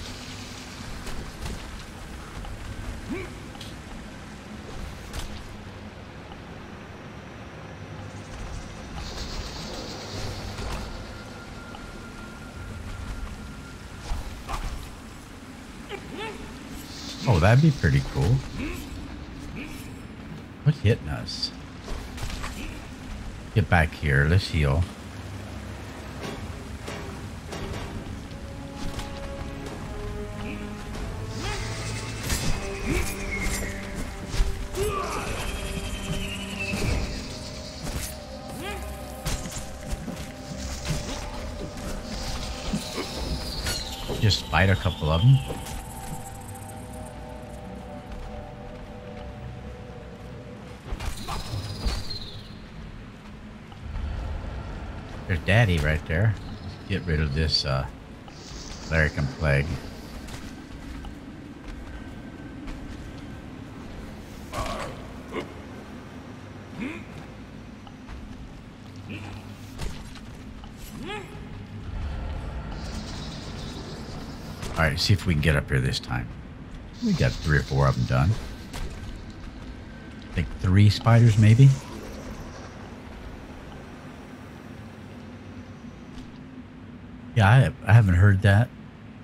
Oh, that'd be pretty cool. Hitting us? Get back here. Let's heal. Right there. Get rid of this uh, Plague. Alright, see if we can get up here this time. We got three or four of them done. I think three spiders, maybe? Yeah, I, I haven't heard that,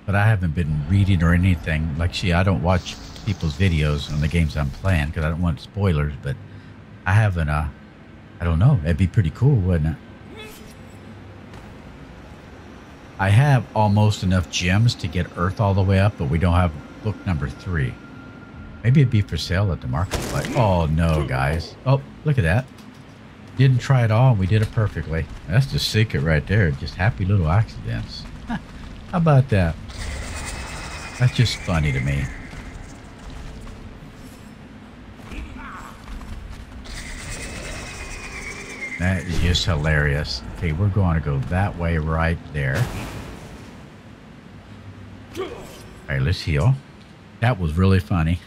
but I haven't been reading or anything. Like, see, I don't watch people's videos on the games I'm playing because I don't want spoilers, but I haven't, uh, I don't know. It'd be pretty cool, wouldn't it? I have almost enough gems to get Earth all the way up, but we don't have book number three. Maybe it'd be for sale at the marketplace. Oh, no, guys. Oh, look at that. Didn't try it all, and we did it perfectly. That's the secret right there. Just happy little accidents. How about that? That's just funny to me. That is just hilarious. Okay, we're going to go that way right there. All right, let's heal. That was really funny.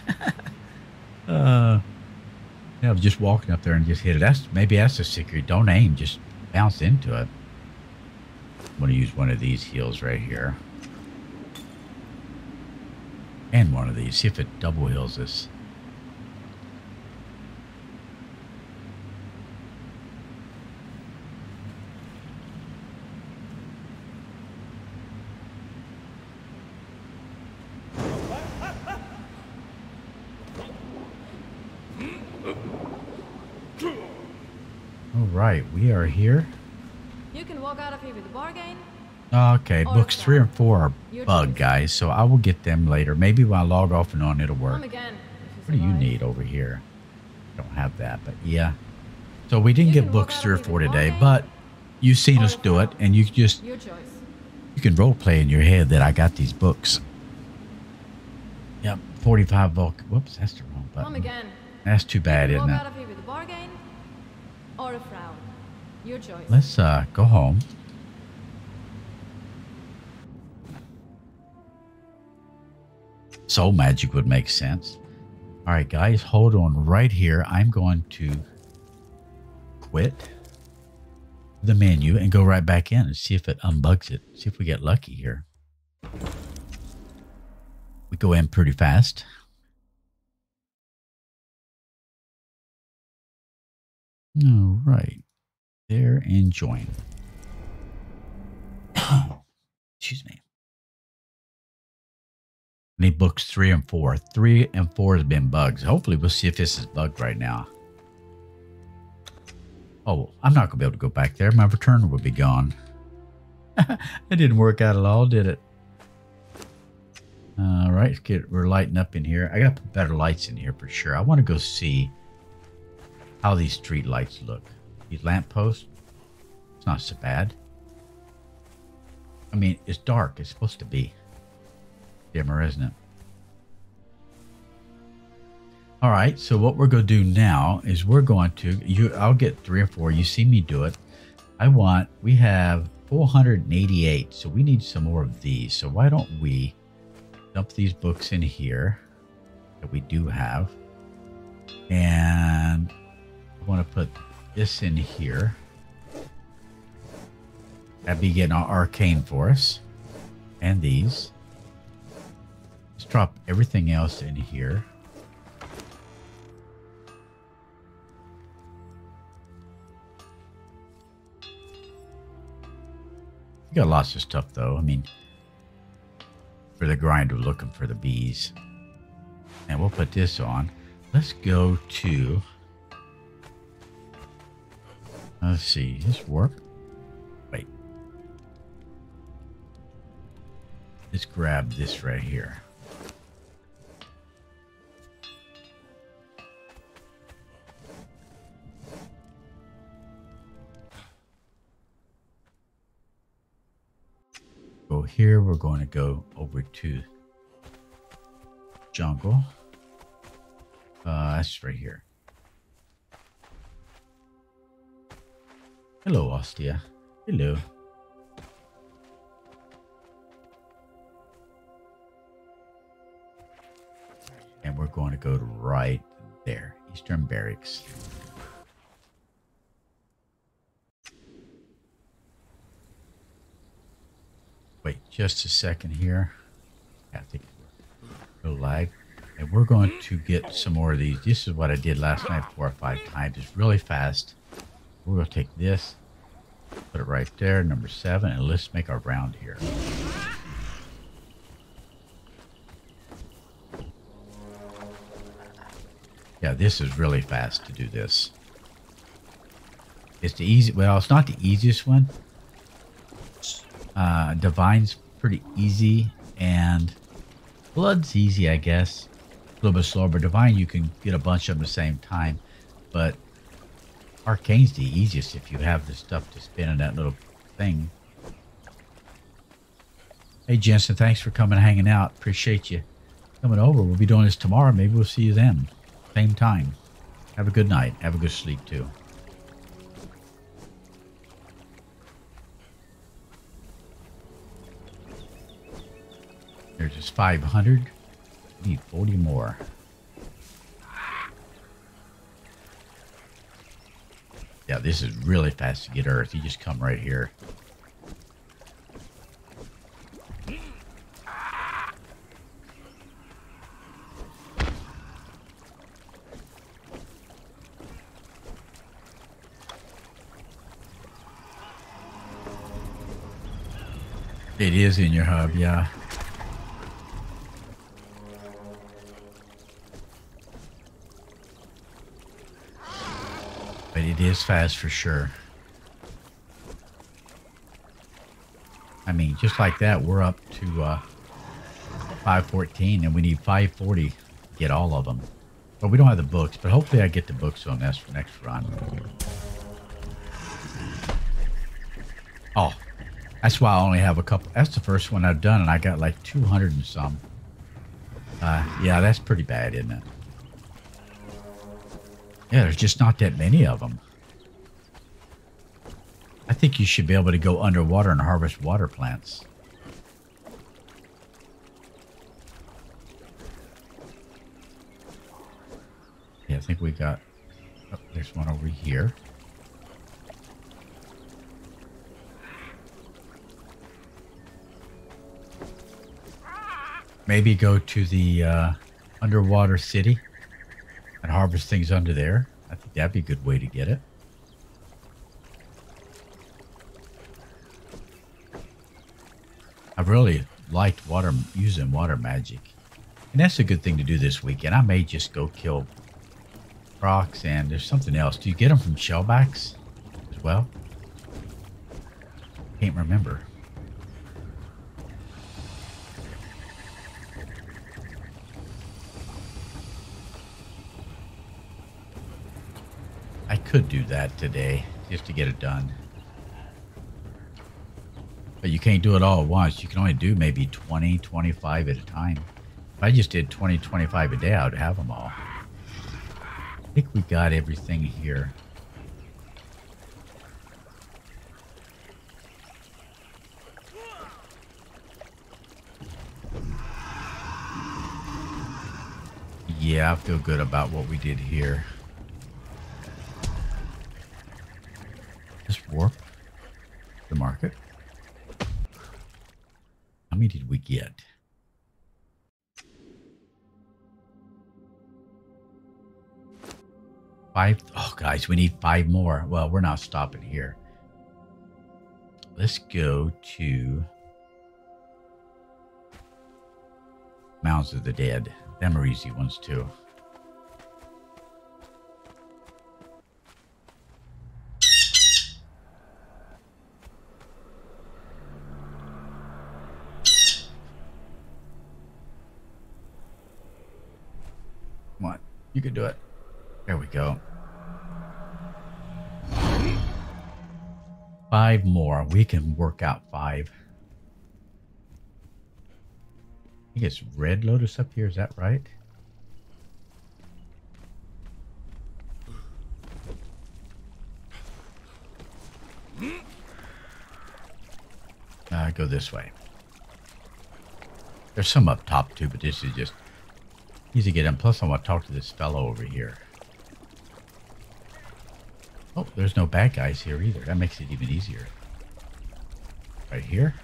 uh, yeah, just walking up there and just hit it. That's maybe that's the secret. Don't aim, just bounce into it. I'm gonna use one of these heals right here. And one of these. See if it double heals us. All right, we are here. You can walk out of here with a bargain. Okay, books three and four are Your bug, choice. guys, so I will get them later. Maybe when I log off and on, it'll work. Again. What do you need over here? Don't have that, but yeah. So we didn't You get books three or four today, bargain but you've seen us do it, and you just Your choice. you can role play in your head that I got these books. Yep, forty-five book. Whoops, that's the wrong button. again. That's too bad, isn't it? Your choice. Let's uh go home. Soul magic would make sense. All right, guys, hold on right here. I'm going to quit the menu and go right back in and see if it unbugs it. See if we get lucky here. We go in pretty fast. All right. There and join. Excuse me. Need books three and four. Three and four has been bugs. Hopefully, we'll see if this is bugged right now. Oh, I'm not gonna be able to go back there. My return will be gone. it didn't work out at all, did it? All right, let's get we're lighting up in here. I got to put better lights in here for sure. I want to go see how these street lights look. These lampposts. It's not so bad. I mean, it's dark. It's supposed to be dimmer, isn't it? All right, so what we're going to do now is we're going to you. I'll get three or four. You see me do it. I want. We have 488, so we need some more of these. So why don't we dump these books in here that we do have, and I want to put this in here. That'd be getting our arcane for us, and these. Let's drop everything else in here. We got lots of stuff though. I mean, for the grind, we're looking for the bees. And we'll put this on. Let's go to. Let's see. This work? Wait. Let's grab this right here. go here. We're going to go over to jungle. Uh, that's right here. Hello, Ostia. Hello. And we're going to go to right there, Eastern Barracks. Wait just a second here. I think no lag. And we're going to get some more of these. This is what I did last night four or five times. It's really fast. We're going to take this, put it right there, number seven, and let's make our round here. Yeah, this is really fast to do this. It's the easy, well, it's not the easiest one, uh, Divine's pretty easy, and Blood's easy, I guess. A little bit slower, but Divine you can get a bunch of them at the same time. But Arcane's the easiest if you have the stuff to spin in that little thing. Hey Jensen, thanks for coming hanging out. Appreciate you coming over. We'll be doing this tomorrow. Maybe we'll see you then. Same time. Have a good night. Have a good sleep too. There's just 500. Need 40 more. This is really fast to get Earth. You just come right here. It is in your hub, yeah. But it is fast for sure. I mean, just like that, we're up to uh, 514 and we need 540 to get all of them. But we don't have the books, but hopefully I get the books on this next run. Oh, that's why I only have a couple. That's the first one I've done and I got like 200 and some. Uh, yeah, that's pretty bad, isn't it? Yeah, there's just not that many of them. I think you should be able to go underwater and harvest water plants. Yeah, I think we got... Oh, there's one over here. Maybe go to the uh, underwater city harvest things under there. I think that'd be a good way to get it. I've really liked water using water magic. And that's a good thing to do this weekend. I may just go kill rocks and there's something else. Do you get them from shellbacks as well? Can't remember. Could do that today just to get it done. But you can't do it all at once. You can only do maybe 20, 25 at a time. If I just did 20, 25 a day, I would have them all. I think we got everything here. Yeah, I feel good about what we did here. Just warp the market. How get? Five. Oh, guys, we need five more. Well, we're not stopping here. Let's go to Mounds of the Dead. Them are easy ones, too. You can do it. There we go. Five more. We can work out five. I think it's Red Lotus up here. Is that right? Uh, go this way. There's some up top too, but this is just easy to get in. Plus, I want to talk to this fellow over here. Oh, there's no bad guys here either. That makes it even easier. Right here.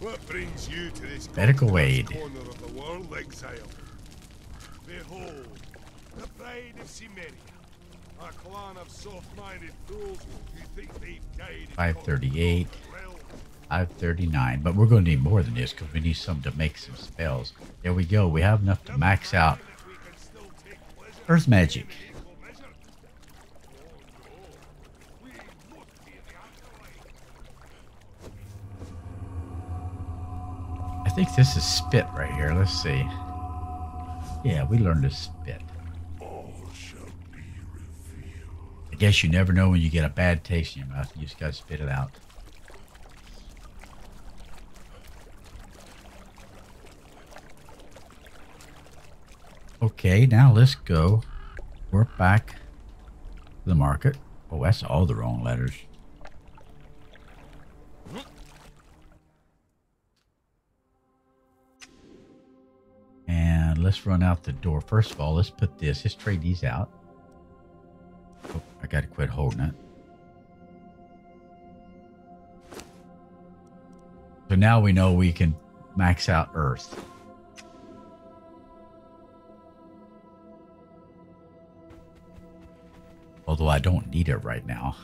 What brings you to this Medical aid. corner of the world, exile? Behold, the pride of Cimmeria, a clan of soft-minded fools who think they've guided 538. realm. 539. But we're going to need more than this because we need some to make some spells. There we go. We have enough to max out That we can still take pleasure Earth magic. in equal measure. No, we must be in the afterlife. I think this is spit right here. Let's see. Yeah, we learned to spit. All shall be revealed. I guess you never know when you get a bad taste in your mouth. You just got to spit it out. Okay, now let's go. We're back to the market. Oh, that's all the wrong letters. And let's run out the door. First of all, let's put this. Let's trade these out. I got to quit holding it. So now we know we can max out Earth. Although I don't need it right now.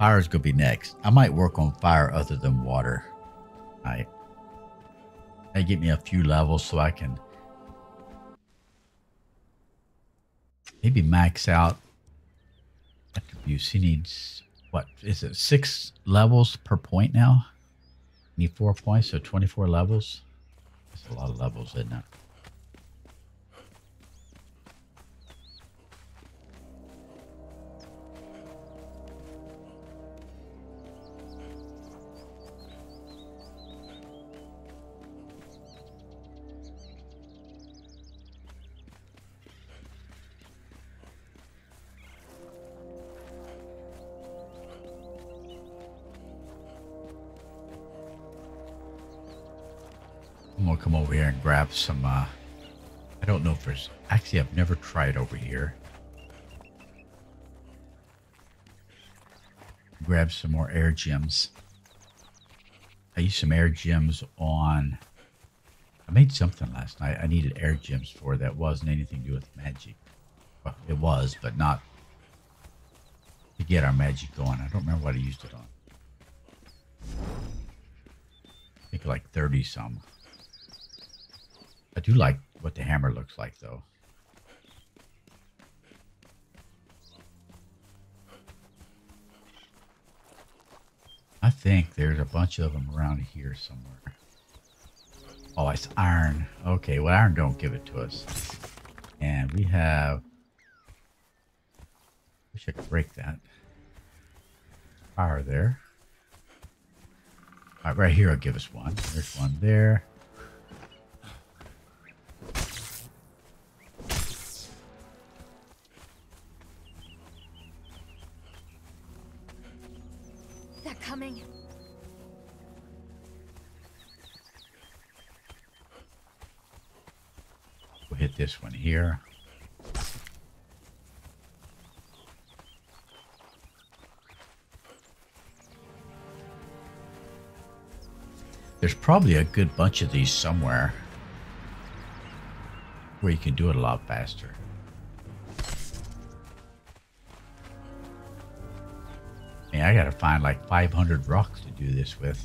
Fire's to be next. I might work on fire other than water. I They get me a few levels so I can maybe max out attributes. He needs what is it? Six levels per point now. Need four points, so twenty-four levels. That's a lot of levels, isn't it? Come over here and grab some. uh I don't know if there's. Actually, I've never tried over here. Grab some more air gems. I used some air gems on. I made something last night. I needed air gems for that wasn't anything to do with magic. Well, it was, but not to get our magic going. I don't remember what I used it on. I think like 30 some. I do like what the hammer looks like, though. I think there's a bunch of them around here somewhere. Oh, it's iron. Okay, well, iron don't give it to us. And we have... Wish I could break that. Fire there. All right, right here will give us one. There's one there. Here. There's probably a good bunch of these somewhere where you can do it a lot faster. Man, I gotta find like 500 rocks to do this with.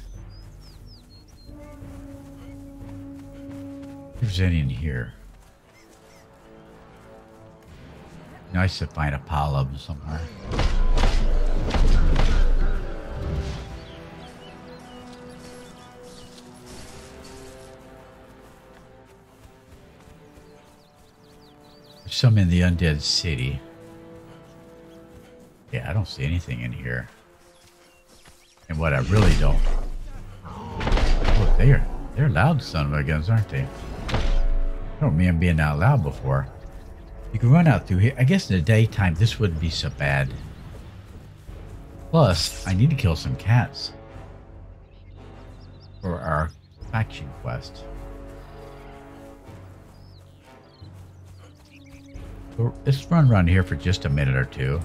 If there's any in here. Nice to find a pile somewhere. There's some in the undead city. Yeah, I don't see anything in here. And what I really don't. Oh, they're they're loud son of a guns, aren't they? I don't remember being that loud before. You can run out through here. I guess in the daytime this wouldn't be so bad. Plus, I need to kill some cats for our faction quest. So let's run around here for just a minute or two.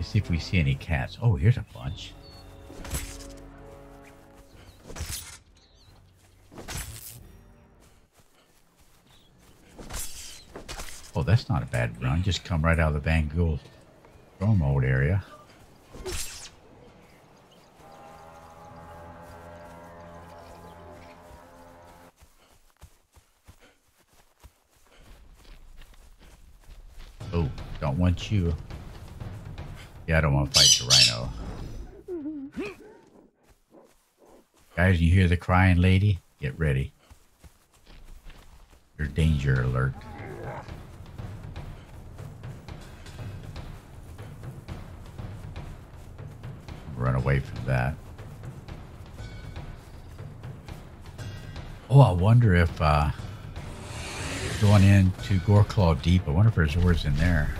See if we see any cats. Oh, here's a bunch. That's not a bad run. Just come right out of the storm mode area. Oh, don't want you. Yeah, I don't want to fight the rhino. Guys, you hear the crying lady? Get ready. Your danger alert. From that. Oh, I wonder if uh, going into Goreclaw Deep, I wonder if there's ores in there.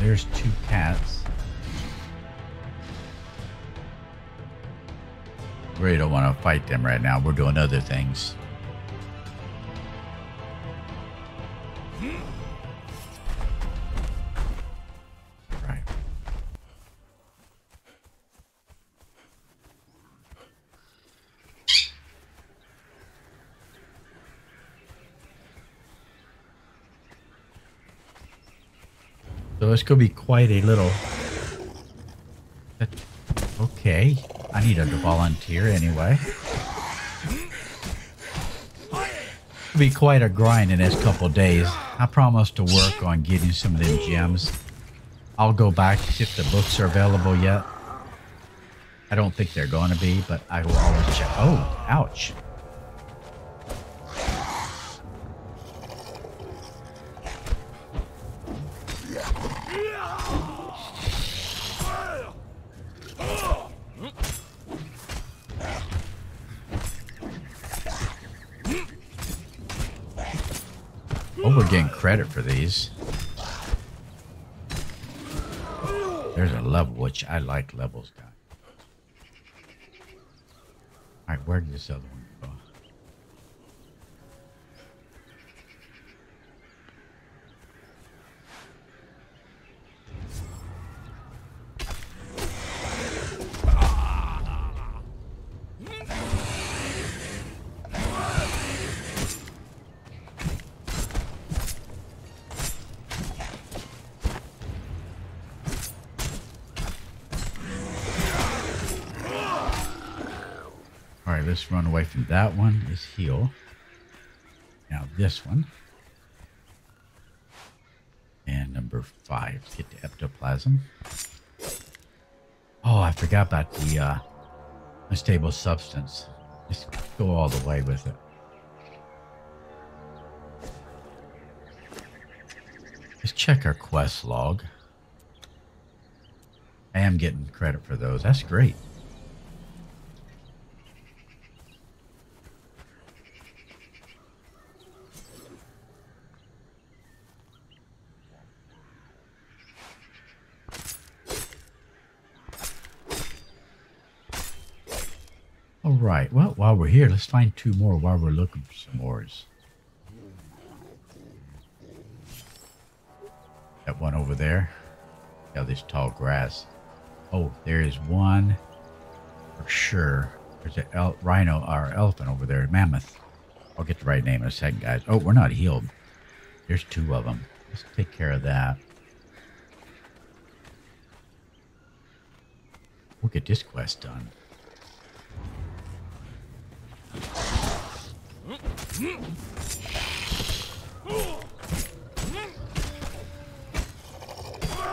There's two cats. Really don't want to fight them right now. We're doing other things. Going to be quite a little. Okay. I need a volunteer anyway. It'll be quite a grind in next couple days. I promise to work on getting some of them gems. I'll go back if the books are available yet. I don't think they're going to be, but I will always check. Oh, ouch. Which I like levels, guys. Alright, where did this other one from that one. Is heal. Now this one. And number five. Get to ectoplasm. Oh, I forgot about the uh, unstable substance. Just go all the way with it. Let's check our quest log. I am getting credit for those. That's great. All right. Well, while we're here, let's find two more while we're looking for some ores. That one over there. Got this tall grass. Oh, there is one for sure. There's a rhino or elephant over there, mammoth. I'll get the right name in a second, guys. Oh, we're not healed. There's two of them. Let's take care of that. We'll get this quest done. Get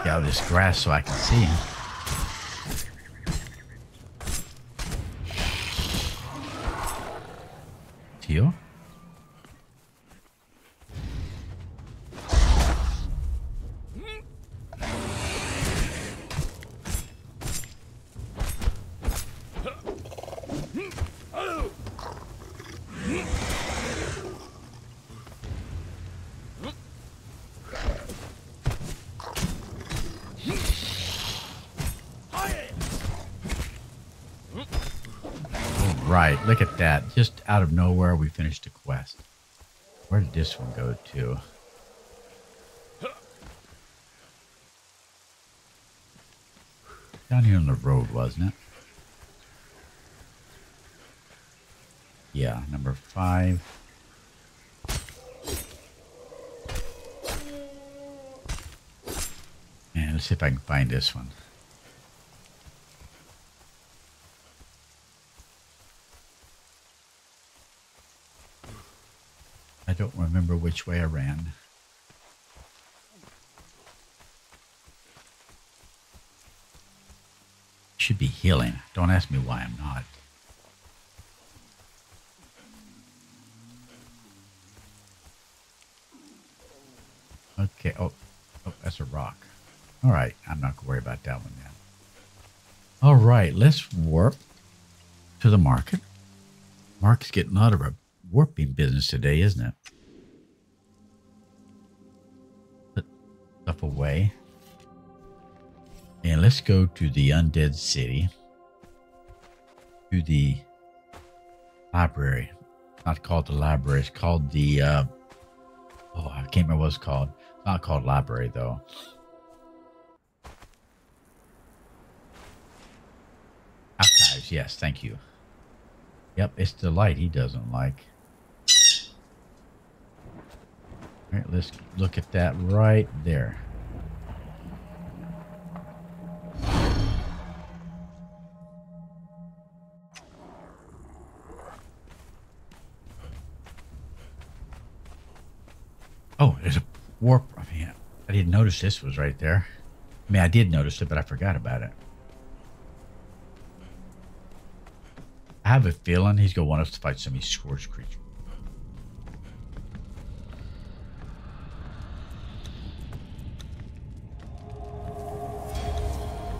out of this grass so I can see him. Teal? Out of nowhere, we finished a quest. Where did this one go to? Down here on the road, wasn't it? Yeah, number five. And let's see if I can find this one. Remember which way I ran. Should be healing. Don't ask me why I'm not. Okay. Oh, oh, that's a rock. All right. I'm not going to worry about that one then. All right. Let's warp to the market. Mark's getting out of a warping business today, isn't it? Let's go to the undead city. To the library. Not called the library. It's called the uh oh I can't remember what it's called. It's not called library though. Archives, yes, thank you. Yep, it's the light he doesn't like. All right, let's look at that right there. Notice this was right there. I mean, I did notice it, but I forgot about it. I have a feeling he's going to want us to fight some of these creatures.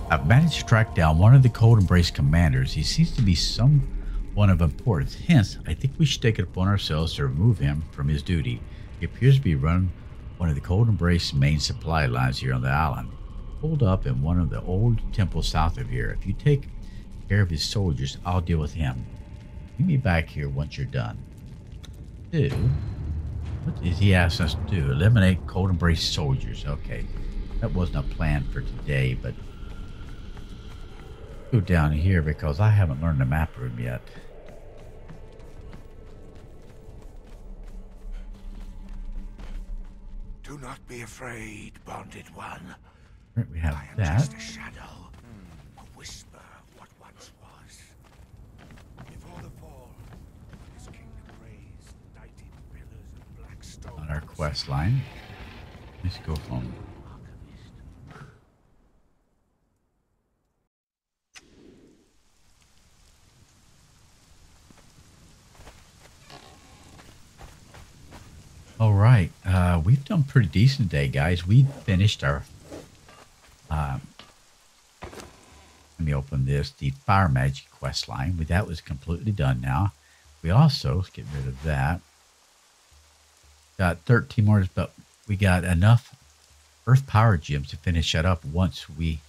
I've managed to track down one of the Cold Embrace commanders. He seems to be someone of importance. Hence, I think we should take it upon ourselves to remove him from his duty. He appears to be running one of the Cold Embrace main supply lines here on the island. Pulled up in one of the old temples south of here. If you take care of his soldiers, I'll deal with him. Meet me back here once you're done. Do? What did he ask us to do? Eliminate Cold Embrace soldiers. Okay. That wasn't a plan for today, but go down here because I haven't learned the map room yet. Be afraid, bonded one. Right, we have I am that. just a shadow, a whisper of what once was. Before the fall, this kingdom raised knighted pillars of black stone. on our quest line. Let's go home. Pretty decent today, guys. We finished our. Um, let me open this. The Fire Magic quest line. That was completely done now. We also let's get rid of that. Got 13 more, but we got enough Earth Power Gems to finish that up once we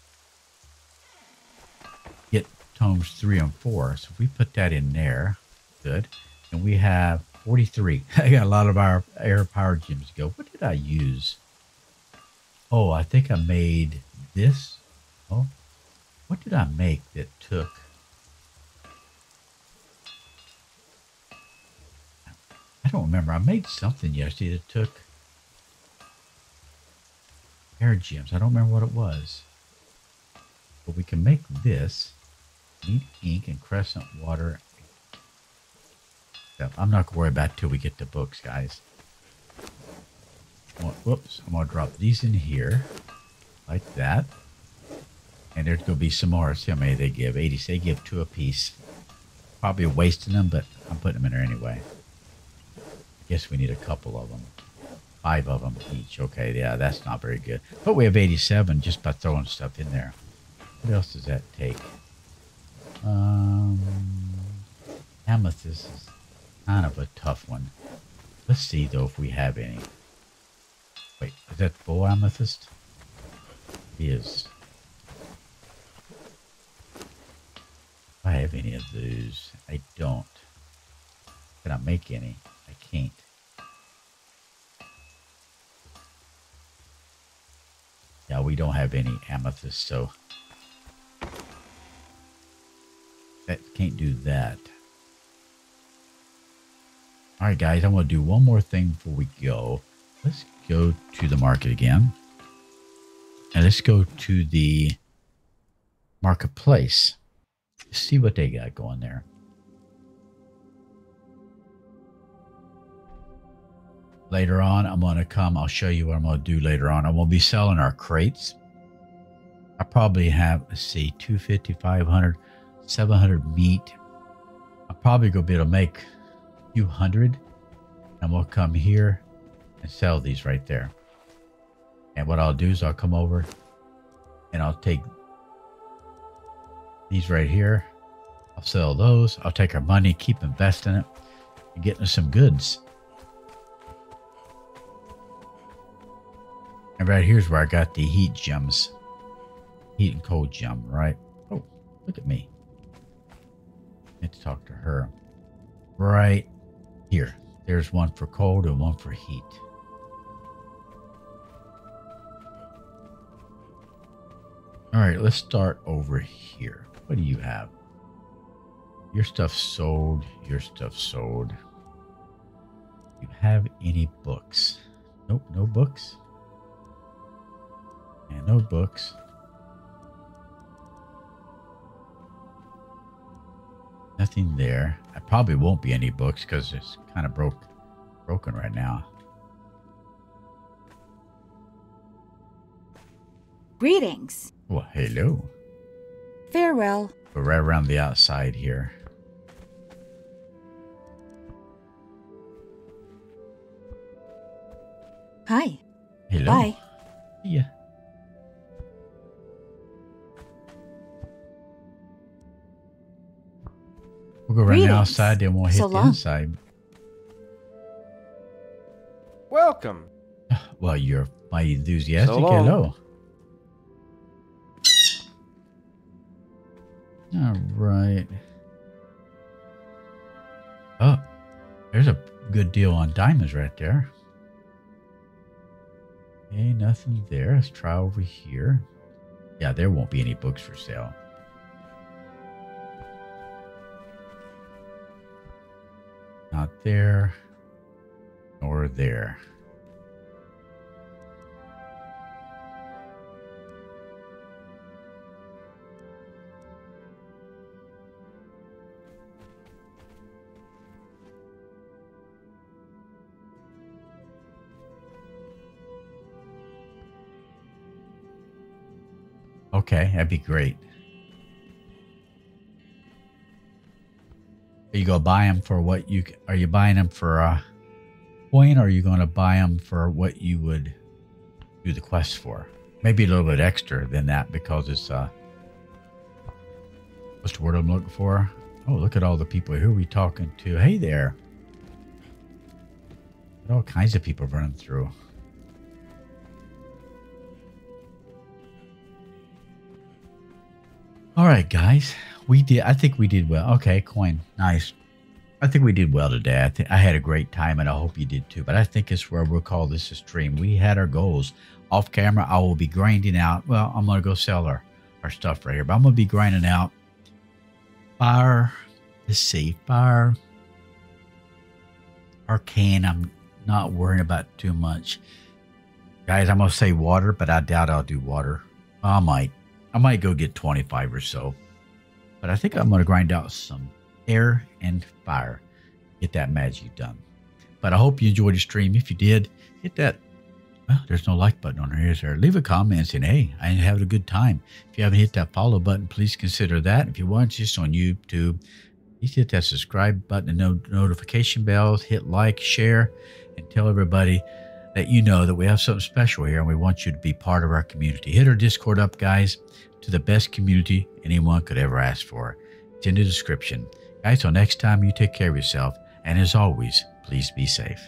get tomes three and four. So if we put that in there, good. And we have 43. I got a lot of our air power gems to go. What did I use? Oh, I think I made this. Oh, what did I make that took? I don't remember. I made something yesterday that took air gems. I don't remember what it was. But we can make this. Need ink and crescent water I'm not to worry about it till we get to books, guys. Whoops, I'm to drop these in here. Like that. And there's to be some more. See how many they give. 80. They give two a piece. Probably wasting them, but I'm putting them in there anyway. I guess we need a couple of them. Five of them each. Okay, yeah, that's not very good. But we have 87 just by throwing stuff in there. What else does that take? Um, amethyst kind of a tough one. Let's see, though, if we have any. Wait, is that full amethyst? It is. I have any of those. I don't. Can I make any? I can't. Yeah, we don't have any amethyst, so that can't do that. All right, guys, I'm going to do one more thing before we go. Let's go to the market again. And let's go to the marketplace. See what they got going there. Later on, I'm going to come. I'll show you what I'm going to do later on. Going to be selling our crates. I probably have, let's see, 250, 500, 700 meat. I'll probably go be able to make few hundred and we'll come here and sell these right there. And what I'll do is I'll come over and I'll take these right here. I'll sell those. I'll take our money, keep investing it, and getting some goods. And right here's where I got the heat gems. Heat and cold gem, right? Oh, look at me. Need to talk to her. Right here, there's one for cold and one for heat. All right, let's start over here. What do you have? Your stuff sold. Your stuff sold. You have any books? Nope, no books. And no books. Nothing there. I probably won't be any books because it's kind of broke, broken right now. Greetings. Well, hello. Farewell. We're right around the outside here. Hi. Hello. Bye. Yeah. We'll go around the outside, then we'll hit So the long. inside. Welcome. Well, you're mighty enthusiastic. So long. Hello. All right. Oh, there's a good deal on diamonds right there. Okay, nothing there. Let's try over here. Yeah, there won't be any books for sale. Not there, nor there. Okay, that'd be great. You go buy them for what you? Are you buying them for? uh coin or are you going to buy them for what you would do the quest for? Maybe a little bit extra than that because it's, uh, what's the word I'm looking for? Oh, look at all the people. Who are we talking to? Hey there. All kinds of people running through. All right, guys. We did. I think we did well. Okay, coin. Nice. I think we did well today. I think I had a great time, and I hope you did too. But I think it's where we'll call this a stream. We had our goals. Off camera, I will be grinding out. Well, I'm gonna go sell our our stuff right here, but I'm gonna be grinding out fire. Let's see, fire. Arcane. I'm not worrying about too much, guys. I'm gonna say water, but I doubt I'll do water. I might. I might go get 25 or so. But I think I'm going to grind out some air and fire. Get that magic done. But I hope you enjoyed the stream. If you did, hit that. Well, there's no like button on here, is there? Leave a comment saying, hey, I having a good time. If you haven't hit that follow button, please consider that. If you want just on YouTube, please hit that subscribe button and no notification bells. Hit like, share, and tell everybody that you know that we have something special here and we want you to be part of our community. Hit our Discord up, guys, to the best community anyone could ever ask for. It's in the description. Guys, till next time, you take care of yourself. And as always, please be safe.